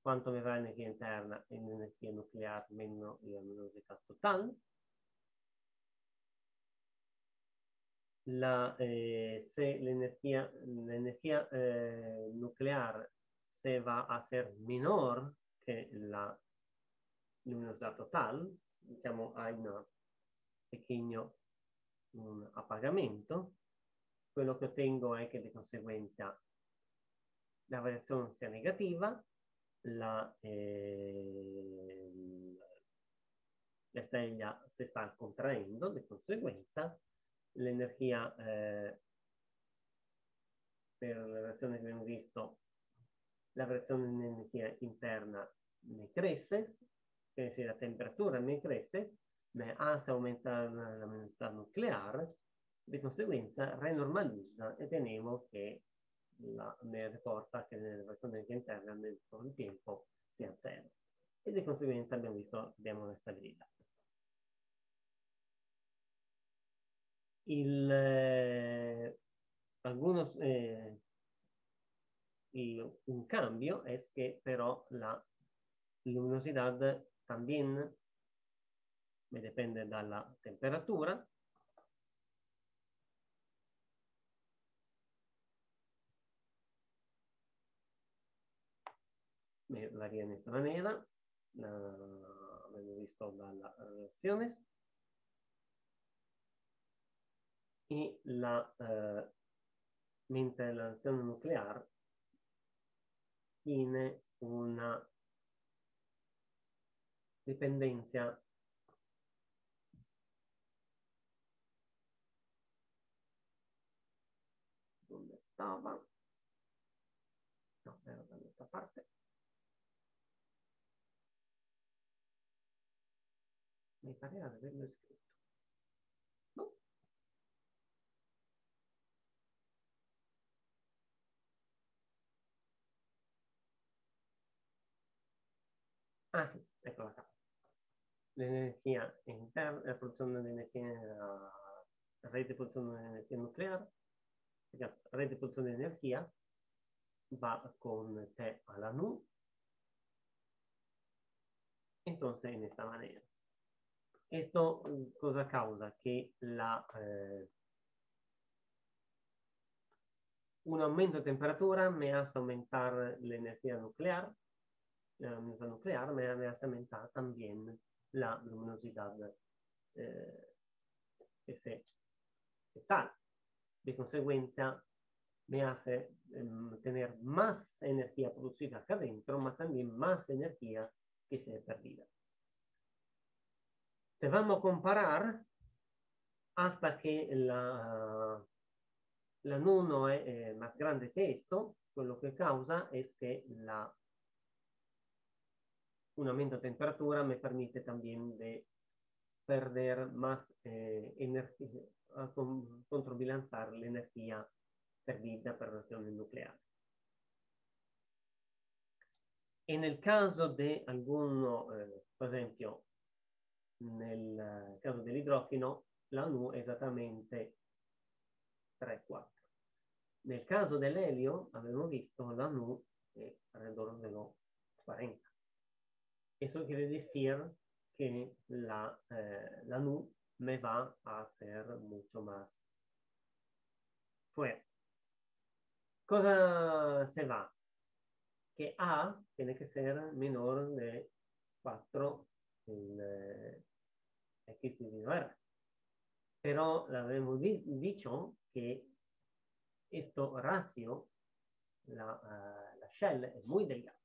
cuánto me va energía interna en energía nuclear menos la luminosità total, la, eh, se la energía, la eh, nuclear se va a ser menor que la luminosidad total, diciamo hay un pequeño un apagamento, quello che ottengo è che di conseguenza la variazione sia negativa, la, eh, la stella si sta contraendo, di conseguenza l'energia eh, per la reazione che abbiamo visto, la variazione di interna ne cresce, quindi la temperatura ne cresce, ma hace aumentar la luminosità nucleare, di conseguenza renormalizza e tenemos che la, me riporta che l'elevazione interna nel tempo sia zero. E di conseguenza abbiamo visto abbiamo una stabilità. Il, eh, algunos, eh, il, un cambio es que pero la luminosidad también me depende dalla temperatura me varía en esta manera la, abbiamo visto dalla relazione e la eh, reazione nucleare tiene una dipendenza dove stava? No, era dall'altra parte. Mi pareva di averlo ah sì, eccola qua l'energia interna, la produzione di energia, rete di produzione di energia nucleare, la rete di produzione di energia va con T a la nu, entonces en esta manera. Esto cosa causa? Que la, eh, un aumento de temperatura me hace aumentar la energía nuclear, la energía nuclear me, me hace aumentar también la luminosidad eh, sale. De consecuencia, me hace eh, tener más energía producida acá adentro, pero también más energía que se perdida. Se vamos a comparar hasta que la, la nuno es eh, más grande que esto, lo que causa es que la un aumento de temperatura me permite también de perder más eh, energía, con, contrabilanzar la energía perdida por reacciones nucleares. En el caso de alguno, eh, por ejemplo, nel caso dell'idrogeno, la nu è esattamente 3-4. Nel caso dell'elio, abbiamo visto, la nu è alrededor dello 40. Eso quiere decir que la, eh, la NU me va a ser mucho más fuerte. Cosa se va? Que A tiene que ser menor de 4 en eh, X dividido R. Pero habíamos dicho que esto ratio, la, uh, la shell es muy delgada.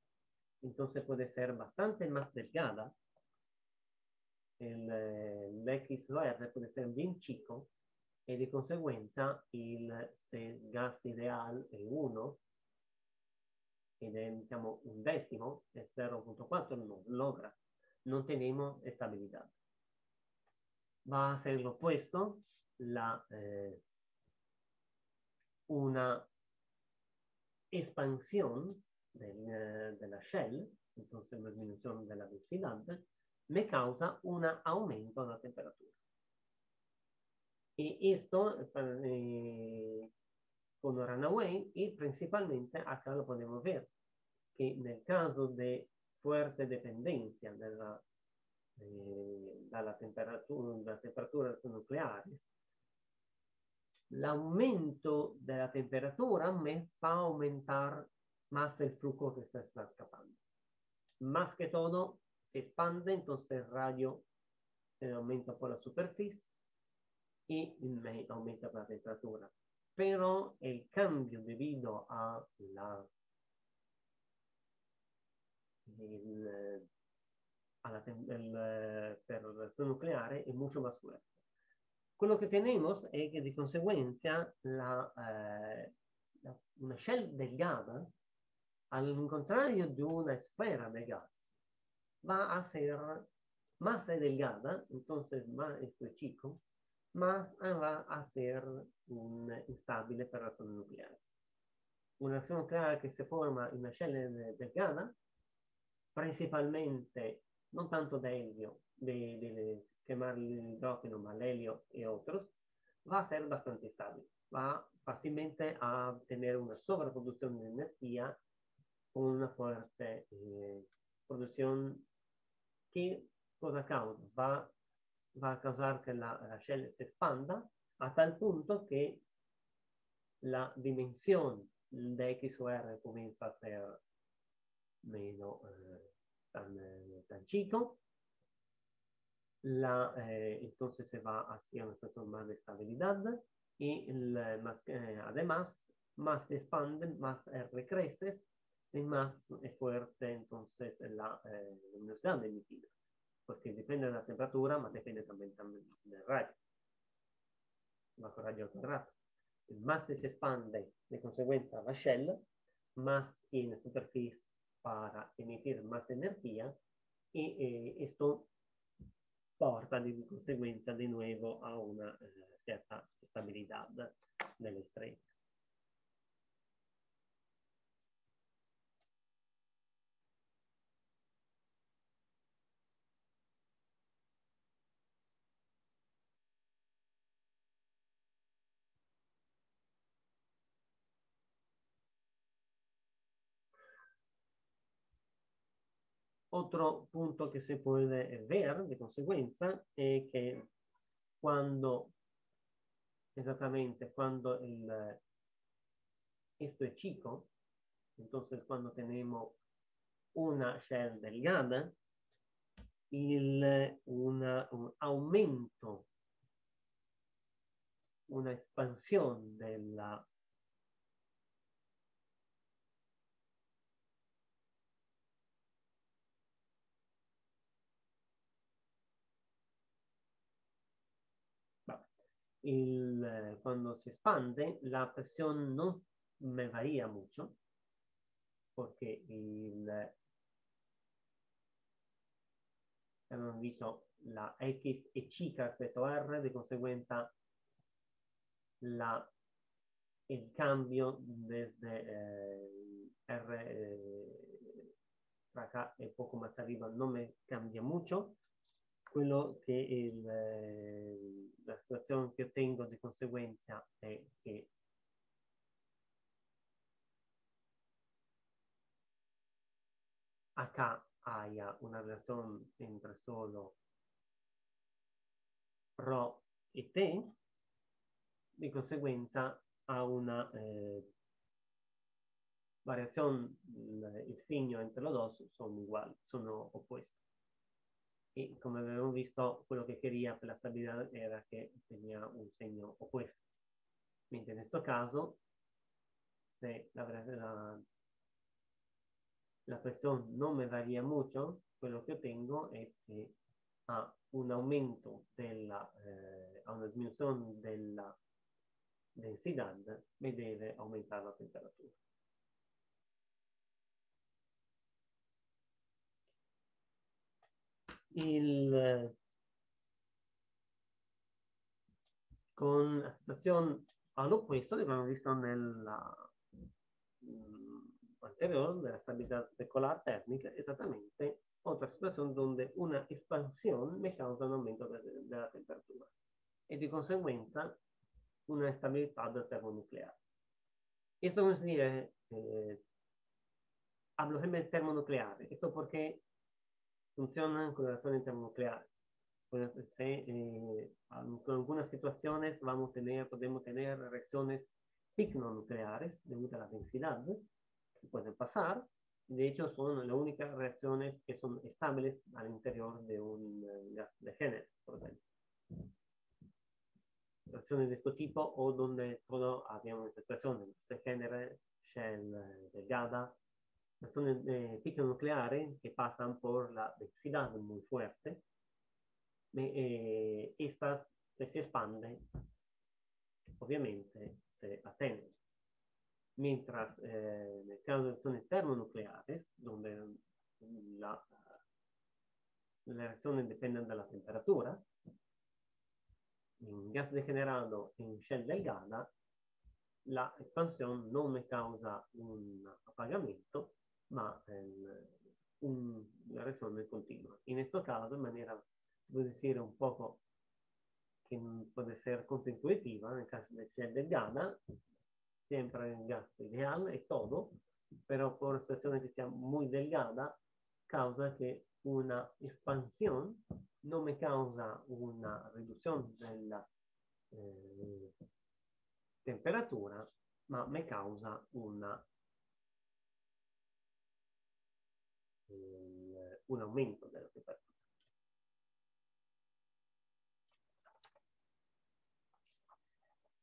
Entonces puede ser bastante más delgada. El, el XOR puede ser bien chico y de consecuencia el gas ideal es 1 ed è diciamo, un decimo, è 0.4, no logra, non tenemos estabilidad. Va a ser lo opuesto, la, eh, una expansión del, eh, de la shell, entonces la disminución de la densidad, me causa un aumento de la temperatura. Y esto eh, con runaway y principalmente acá lo podemos ver, que en el caso de fuerte dependencia de la, eh, de la temperatura, las temperaturas nucleares, l'aumento della temperatura me fa aumentar más el flujo que se está escapando. Más que todo, se expande, entonces el radio eh, aumenta por la superficie y aumenta la temperatura. Pero el cambio debido a la, el, a la el, nucleare es mucho más fuerte. Quello che tenemos è che di conseguenza la, eh, la, una shell delgada contrario de una esfera de gas, va a ser más delgada, entonces más este chico, más va a ser un instable para razones nucleares. una reazione nucleare che si forma in una cella delgada, principalmente non tanto da elio, di, di, chiamarli l'idrogeno, ma l'elio e altros, va a essere bastante stabile, va facilmente a tenere una sovrapproduzione di energia una forte eh, produzione che cosa causa? Va, va a causare che la, la cella si espanda a tal punto che la dimensione de X o R comienza a essere meno eh, tan, tan chico la, eh, entonces se va hacia una situación más de estabilidad y el, más, eh, además más se expande, más R crece y más es fuerte entonces la eh, luminosidad emitida, porque depende de la temperatura, pero depende también, también del rayo, bajo rayo cuadrado. Más se expande de consecuencia la shell, más tiene superficie para emitir más energía y eh, esto porta di conseguenza di nuovo a una eh, certa stabilità delle strette. Otro punto que se puede ver de consecuencia es que cuando, exactamente, cuando el, esto es chico, entonces cuando tenemos una shell delgada, el, una, un aumento, una expansión de la el, eh, cuando se expande, la presión no me varía mucho, porque el, hemos visto la X es chica respecto a R, de consecuencia la, el cambio desde eh, R eh, acá un poco más arriba no me cambia mucho, quello che il, eh, la situazione che ottengo di conseguenza è che H haya una relazione entre solo Rho e T, di conseguenza ha una eh, variazione, il, il segno entre los dos sono uguali, sono opposti y como habíamos visto, lo que quería la estabilidad era que tenía un segno opuesto. Mientras en este caso, si la, la, la presión no me varía mucho, pues lo que tengo es que a un aumento de la, eh, a una disminución de la densidad, me debe aumentar la temperatura. Il, con la situazione all'opposto che abbiamo visto nella mm, anteriore della stabilità secolare termica, esattamente otra situazione dove una espansione mi causa un aumento de, della temperatura e di conseguenza una stabilità del termonucleare. Esto vuol dire, eh, hablo sempre del termonucleare, esto perché funcionan con relaciones termonucleares. Pues, eh, en algunas situaciones vamos a tener, podemos tener reacciones picnonucleares debido a la densidad que pueden pasar. De hecho, son las únicas reacciones que son estables al interior de un uh, gas de género, por ejemplo. Reacciones de este tipo o donde todo habíamos situaciones de género, shell eh, delgada, son eh, ciclos nucleares que pasan por la densidad muy fuerte. Eh, estas se, se expanden, obviamente se atenuan. Mientras eh, en el caso de reacciones termonucleares, donde la, las reacciones dependen de la temperatura, en gas degenerado en shell delgada, la expansión no me causa un apagamiento, ma eh, una reacción continua. En este caso, manera, puede decir, un poco que puede ser contraintuitiva, en el caso de ser delgada, siempre el gas ideal es todo, pero por una situación que sea muy delgada, causa que una expansión no me causa una reducción della eh, temperatura, ma me causa una, eh, un aumento della temperatura.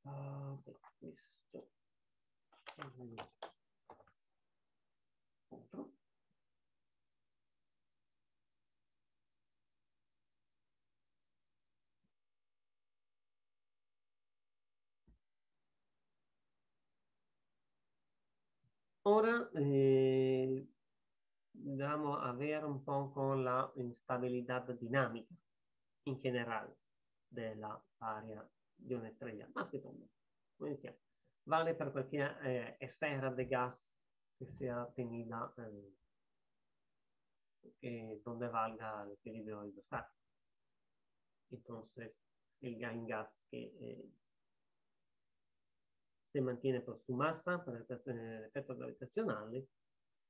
Uh, questo. Otro. Ora eh, vamos a ver un poco la instabilidad dinámica en general de la área de una estrella, más que todo. Vale para cualquier eh, esfera de gas que sea tenida eh, donde valga el equilibrio hidrostático. Entonces, el gas que eh, se mantiene por su masa, por efectos gravitacionales,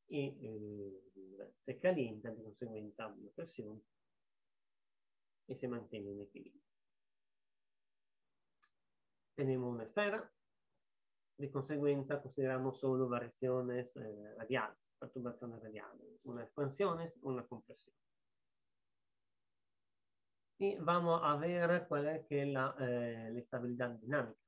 y eh, se calienta de consecuencia la presión y se mantiene en equilibrio. Tenemos una esfera, de consecuencia consideramos solo variaciones eh, radiales, perturbaciones radiales, una expansión, una compresión. Y vamos a ver cuál es que la, eh, la estabilidad dinámica.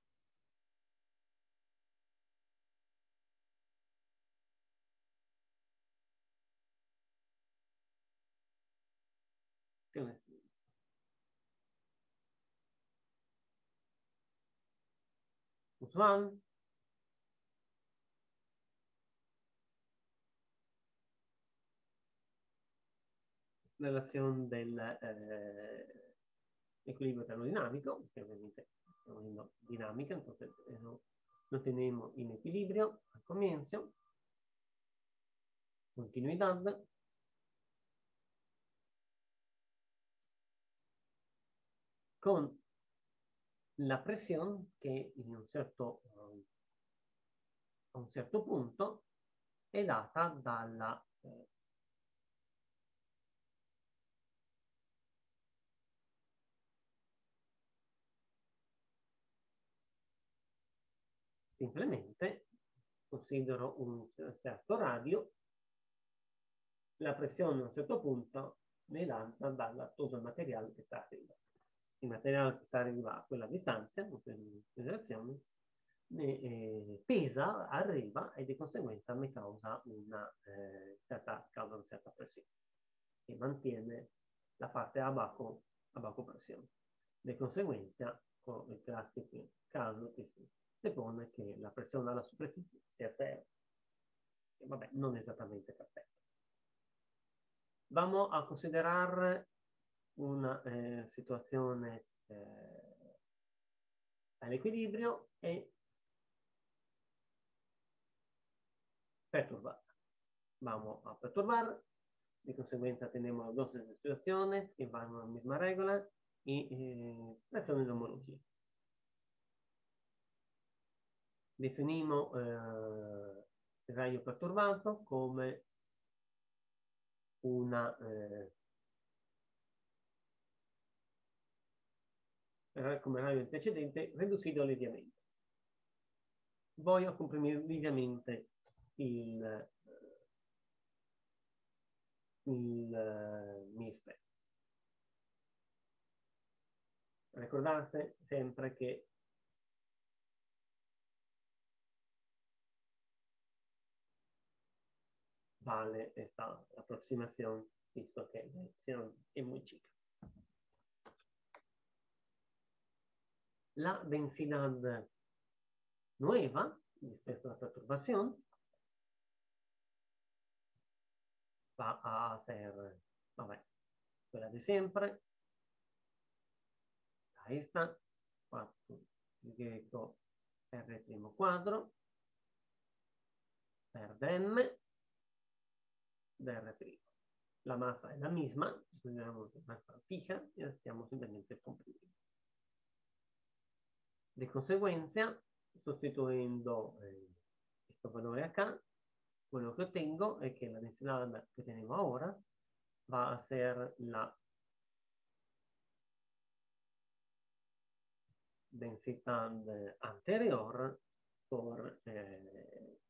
Usman. Relación del eh, obviamente estamos viendo dinámica, entonces eso lo tenemos en equilibrio al comienzo. Continuidad. Con la presión che un certo, a un certo punto è data dalla eh, Simplemente considero un certo radio, la pressione a un certo punto è data da tutto il materiale che sta arrivando il materiale che sta arrivando a quella distanza, in eh, pesa, arriva e di conseguenza mi causa una, eh, certa, causa una certa pressione e mantiene la parte a bajo, a bajo pressione. Di conseguenza, con il classico caso che si, si pone che la pressione alla superficie sia zero. E vabbè, non esattamente perfetto. Vamos a considerar una eh, situazione eh, all'equilibrio e perturbada. Vamos a perturbar, de consecuencia tenemos dos situaciones que van a la misma regla y eh, reacciones de homología. Definimos eh, il raggio perturbato come una eh, come raio antecedente, reducido levemente. Voy a comprimere lievemente il, il uh, misfit. Ricordate sempre che vale esta approximación, visto che es muy chica. La densidad nueva, después de la perturbación, va a ser, vabbè, quella di sempre. Ahí está, 4 pi greco R' quadro per dm dr'. La massa è la misma, prendiamo massa fija e la stiamo semplicemente comprimendo. Di conseguenza, sostituendo eh, questo valore acá, quello che ottengo è che la densità che tenevo ora va a essere la densità anterior por eh,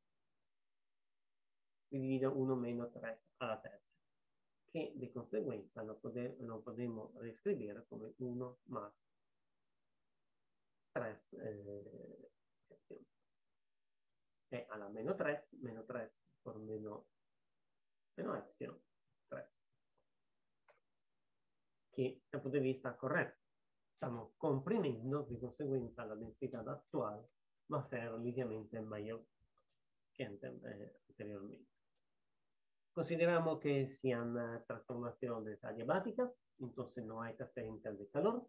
dividido 1 meno 3 alla terza, che di conseguenza lo, lo potremmo riscrivere come 1 más 3 eh, e alla meno 3, meno 3 por meno, meno epsilon 3, che dal punto di vista corretto stiamo comprimendo, di conseguenza la densità attuale va a essere lineamente maggiore che eh, anteriormente. Consideramos que sean transformaciones adiabáticas, entonces no hay transferencia de calor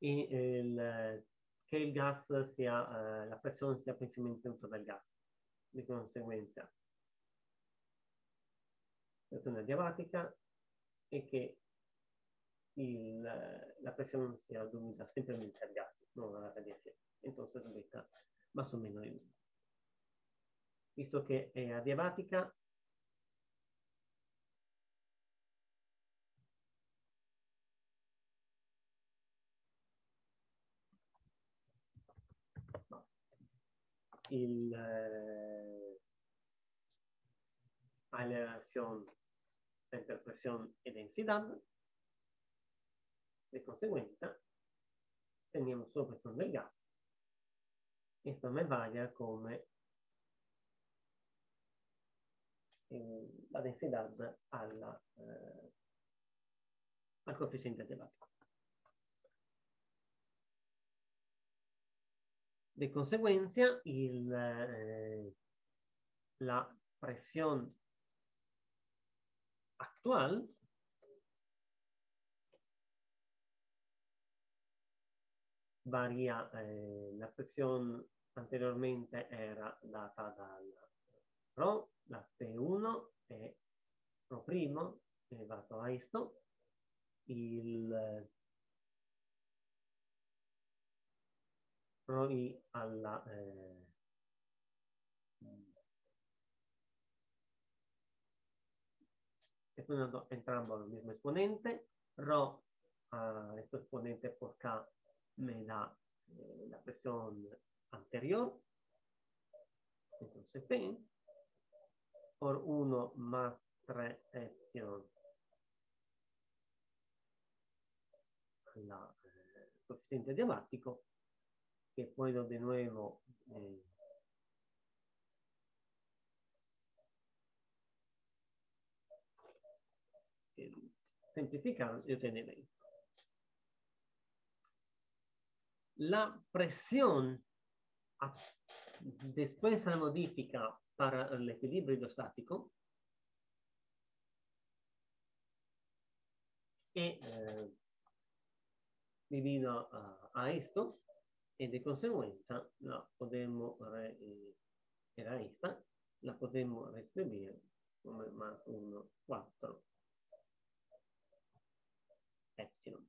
y el, que el gas sea, uh, la presión sea principalmente dentro del gas. De consecuencia, presión adiabática e che il, la presión sia dovuta simplemente al gas, non alla radiazione. Entonces beta más o menos en Visto che è adiabatica, il, eh, a la relación entre presión y densidad. De consecuencia, tenemos solo presión del gas. Esto me vaya como eh, la densidad alla, eh, al coeficiente temático. De consecuencia, il, eh, la presión actual varia, eh, la presión anteriormente era data dal Rho, la T1 è Rho elevato a questo, il poi alla eh, esponendo entrambo al mismo exponente, Rho a este exponente por K me da eh, la presión anterior, entonces P, por 1 más 3 epsilon. La eh, coeficiente diabático que puedo de nuevo eh, simplificar y obtener esto. La presión después la modifica para el equilibrio hidrostático y eh, debido a, a esto e di conseguenza la podemos, eh, era esta, la podemos reescribir come más 1, 4 epsilon.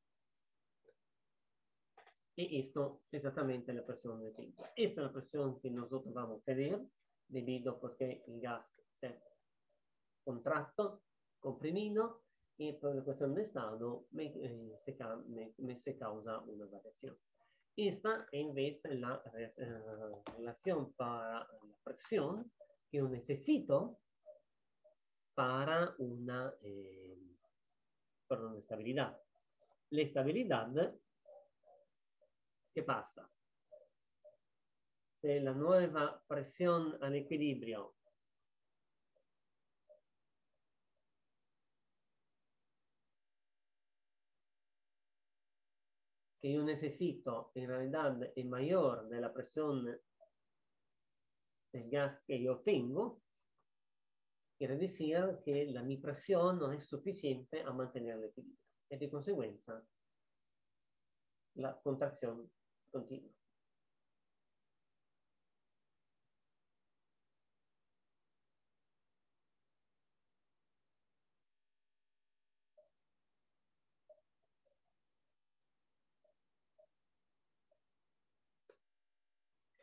Y esto exactamente la presión de tiempo. Esta es la presión que nosotros vamos a debido porque el gas se contracto, comprimido, y por la cuestión de estado me, eh, causa una variación. Esta es la eh, relación para la presión que yo necesito para una, eh, una estabilidad. La estabilidad, ¿qué pasa? La nueva presión al equilibrio que yo necesito en realidad es mayor de la presión del gas que yo tengo, quiere decir que la mi presión no es suficiente a mantener el equilibrio. Y de consecuencia, la contracción continua.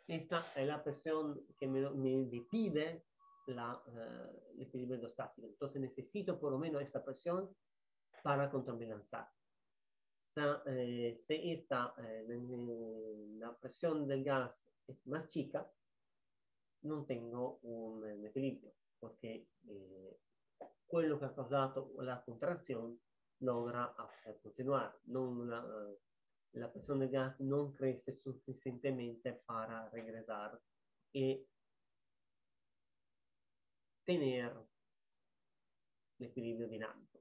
Esta es la presión que me, me pide la, uh, el equilibrio hidrostático. Entonces necesito por lo menos esta presión para contrabalanzar. Eh, si esta, eh, la presión del gas es más chica, no tengo un, un equilibrio, porque eh, che ha causato la contrazione logra continuare. Non la, la pressione del gas non cresce sufficientemente para regresar e tener l'equilibrio dinamico.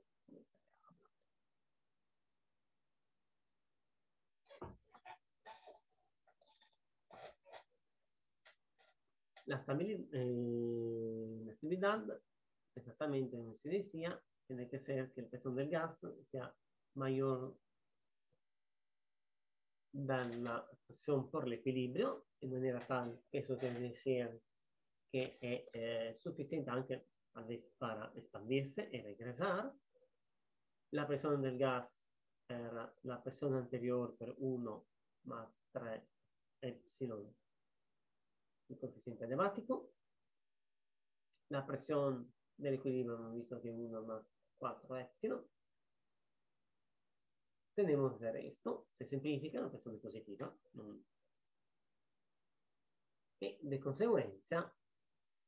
La estabilidad, eh, la estabilidad, exactamente como tiene que ser que el peso del gas sea mayor la presión por el equilibrio, de manera tal que eso debe ser que es eh, suficiente anche para expandirse y regresar. La presión del gas era la presión anterior per 1 más 3 epsilon il coeficiente adiabático. La presión del equilibrio hemos visto que 1 más 4 epsilon. Tenemos esto, se simplifica, la presión positiva. E di conseguenza,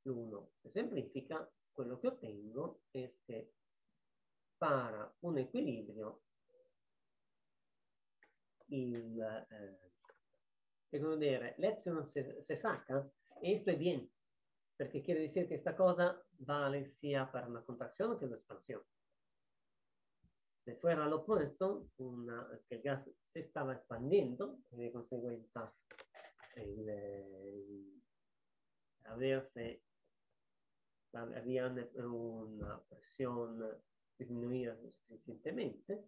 l'1 se semplifica, quello che ottengo è che para un equilibrio il eh, dire, l'epsilon se, se saca, esto è bien, perché quiere decir che questa cosa vale sia per una contrazione che un'espansione. Se fuera lo opuesto, una, che il gas si stava espandendo, e di conseguenza el, el, averse había una presión disminuida suficientemente,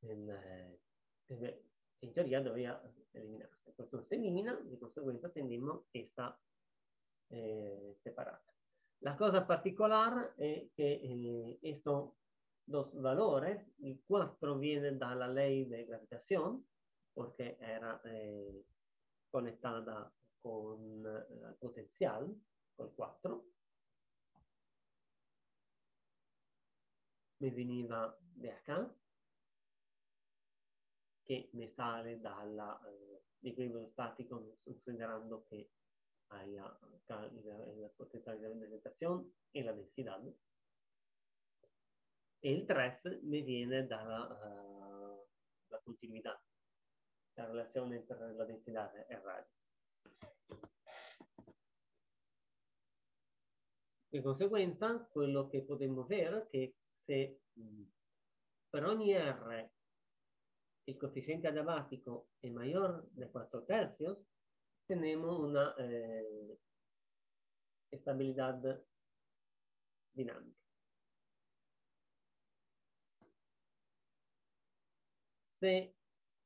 el, en teoría debería eliminarse. Entonces se elimina, de consecuencia tenemos esta eh, separada. La cosa particular es que eh, estos dos valores, el 4 viene de la ley de gravitación, porque era eh, conectada con el eh, potencial, con 4. Me veniva de acá che ne sale dall'equilibrio eh, statico considerando che hai il potenziale di alimentazione e la densità. E il 3 mi viene dalla uh, la continuità, la relazione tra la densità e il radio. Di conseguenza, quello che potremmo vedere è che se per ogni R el coeficiente adiabático es mayor de 4 tercios, tenemos una eh, estabilidad dinámica. Se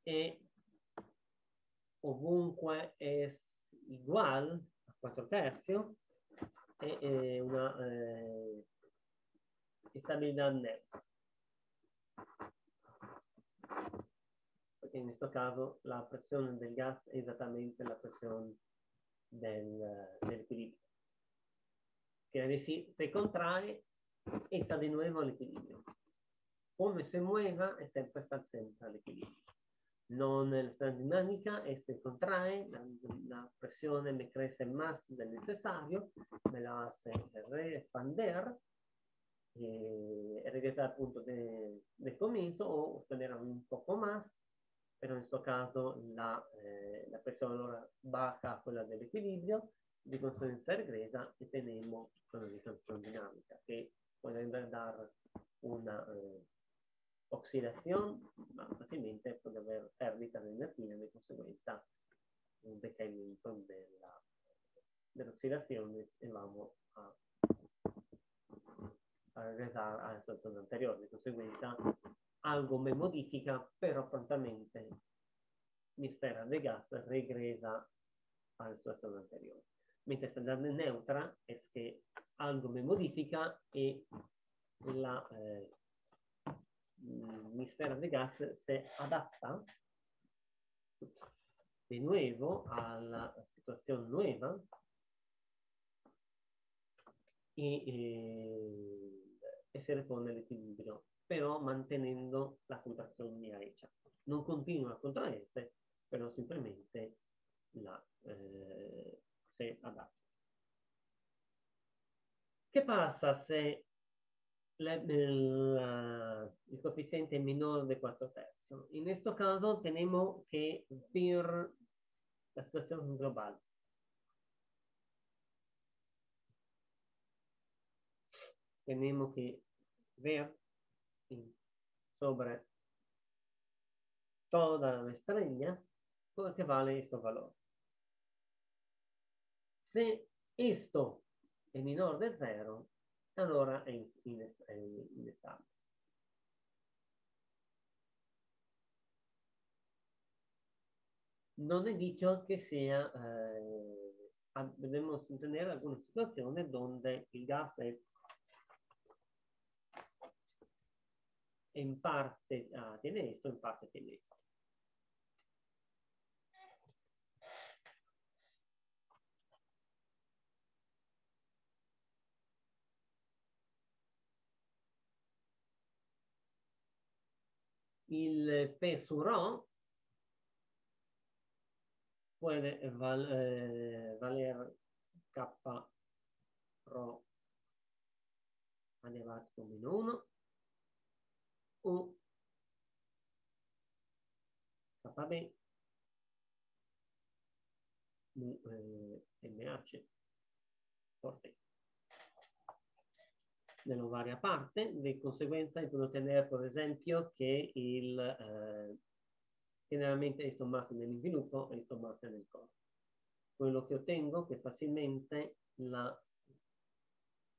e ovunque es igual a 4 tercios, es una eh, estabilidad neutra. In questo caso la pressione del gas è esattamente la pressione del, dell'equilibrio. Che si, se contrae, sta di nuovo all'equilibrio. Come se mueva è sempre sta sempre all'equilibrio. Non la dinámica e se contrae, la, la, me crece más del necesario, me la hace re-expander e regresar al punto de, de comienzo o ottener un poco más pero en este caso la, eh, la presión allora baja a quella dell'equilibrio, di conseguenza regresa e tenemos una distensione dinamica che puede dar una eh, oxidación, ma facilmente puede haber pérdida de energía, de consecuencia un decaimiento de la, de la oxidación y vamos a, a regresar a la situación anterior. De consecuencia, algo me modifica, pero prontamente mi esfera de gas regresa a la situación anterior. Mientras la neutra es que algo me modifica y la, eh, mi esfera de gas se adapta de nuevo a la situación nueva y eh, se repone el equilibrio, pero manteniendo la contracción ya hecha. No continua a contraerse, pero simplemente la, eh, se adapta. ¿Qué pasa si la, el, el, coeficiente es menor de 4 tercios? En este caso tenemos que ver la situación global. Tenemos que ver sobre todas las estrellas qué vale este valor. Si esto es menor de 0, allora è inestable. Non è dicho che sia, eh, debemos tener algunas situaciones donde el gas es en parte tiene esto, en parte tiene esto. il peso rho puede val, eh, valer k rho elevato meno 1 o. Kb eh, mh por t nella varia parte, di conseguenza io posso ottenere per esempio che il, eh, generalmente questo massimo nell'inviluppo e questo massimo nel corpo. Quello che ottengo è che facilmente la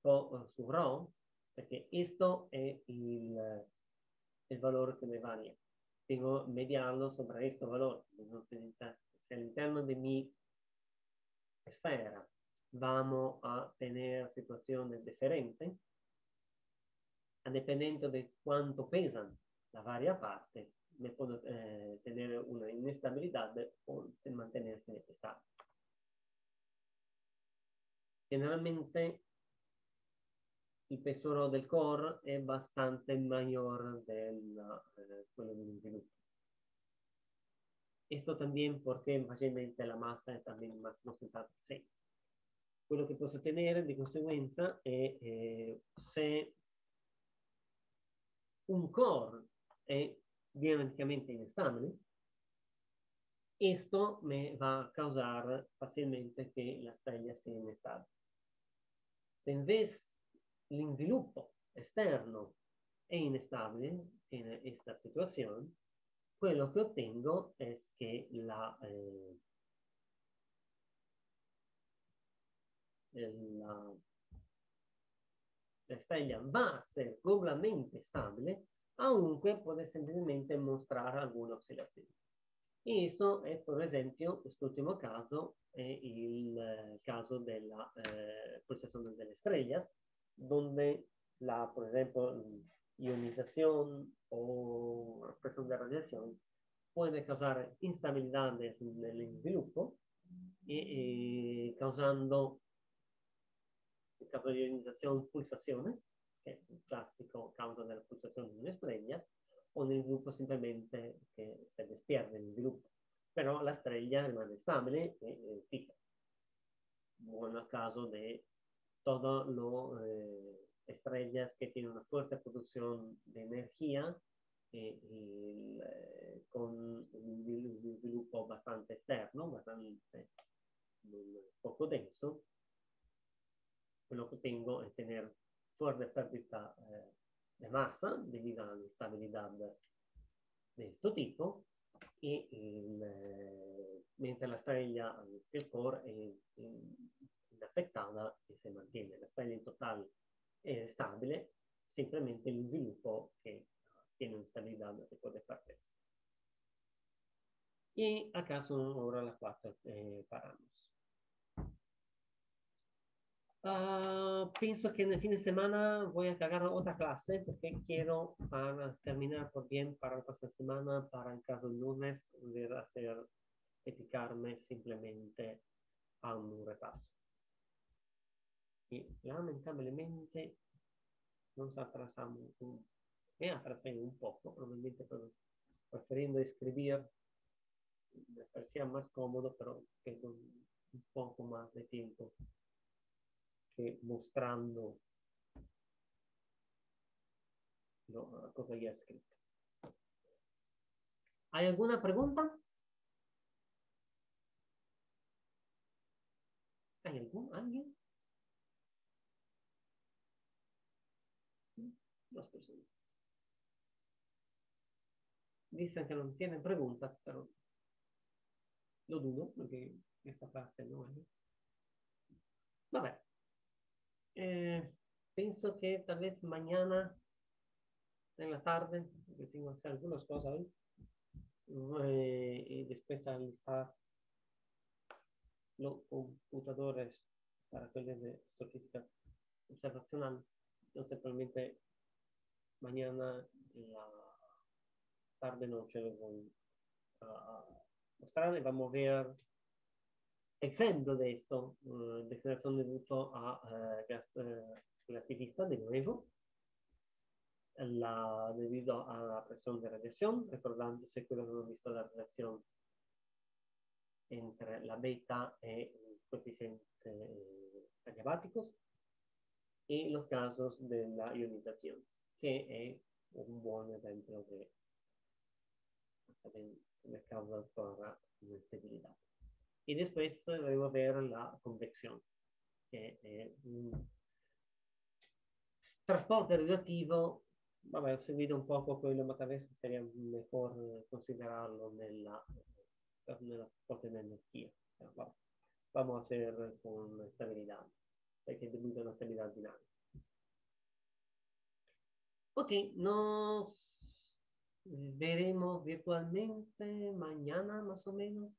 po su ρ, perché questo è il, il valore che mi varia. Tengo mediarlo sopra questo valore. Se all'interno di mi sfera vamos a tener situazioni differenti, dependiendo de cuánto pesan la varia parte, me puedo eh, tener una inestabilidad o mantenerse estable. Generalmente il peso del core è bastante mayor del eh, quello del sviluppo. Esto también porque facilmente la massa è también máximo 76. Quello che posso ottenere di conseguenza è eh, se un core è diametricamente instabile, esto me va a causar fácilmente que la estrella sea inestable. Si en vez el inviluppo externo è inestable, tiene esta situación, quello che ottengo è che la, eh, la la estrella va a ser globalmente estable, aunque puede simplemente mostrar alguna oscilación. Y esto es, por ejemplo, este último caso, es el eh, caso de la eh, pulsación de las donde la, por ejemplo, ionización o presión de radiación puede causar instabilidades en el grupo y, y causando el caso de ionización, pulsaciones, que es el clásico causa de la pulsación de estrellas, o en el grupo simplemente que se despierde el grupo. Pero la estrella rimane estable y fija. Bueno, el caso de todas las eh, estrellas que tienen una fuerte producción de energía eh, y, eh, con un sviluppo bastante esterno, bastante poco denso, lo que tengo es tener fuerte pérdida eh, de masa debido a la inestabilidad de este tipo. Y el, eh, mientras la estrella del core es inafectada y se mantiene. La estrella en total es estable, simplemente el sviluppo que tiene instabilidad que puede perderse. Y acá son ahora las cuatro eh, parámetros. Uh, pienso que en el fin de semana voy a cargar otra clase porque quiero terminar por bien para la próxima semana, para el caso del lunes, poder hacer, dedicarme simplemente a un repaso. Y lamentablemente nos atrasamos, un, me atrasé un poco, probablemente pero preferiendo escribir, me parecía más cómodo, pero tengo un poco más de tiempo que mostrando lo, cosa ya escrita. ¿Hay alguna pregunta? ¿Hay algún, alguien? Dos personas. Dicen que no tienen preguntas, pero lo dudo, porque esta parte no hay. Vabbè. Eh, penso que tal vez mañana en la tarde, porque tengo que hacer algunas cosas hoy, eh, y después alistar los computadores para clases de estadística observacional. Entonces, probablemente mañana la tarde-noche lo voy a mostrar y vamos a ver ejemplo de esto, uh, declaración de voto a uh, gas activista de nuevo, la, debido a la presión de radiación, recordándose que hemos visto la relación entre la beta y el coeficiente eh, adiabáticos y los casos de la ionización, que es un buen ejemplo de, de, de causa la inestabilidad. Y después luego a ver la convección, que es un transporte relativo. Vabbè, ho seguito un poco quello, ma vez sería mejor considerarlo nella, nella transporte de energía. Pero, vamos a hacer con estabilidad, perché debido a una estabilidad dinámica. Ok, nos veremos virtualmente mañana más o menos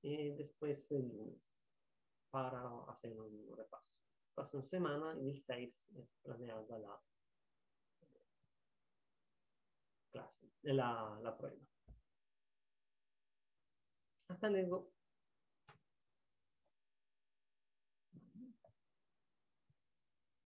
y después el lunes para hacer un repaso. Próxima semana, el 6, es planeada la clase, la, la prueba. Hasta luego.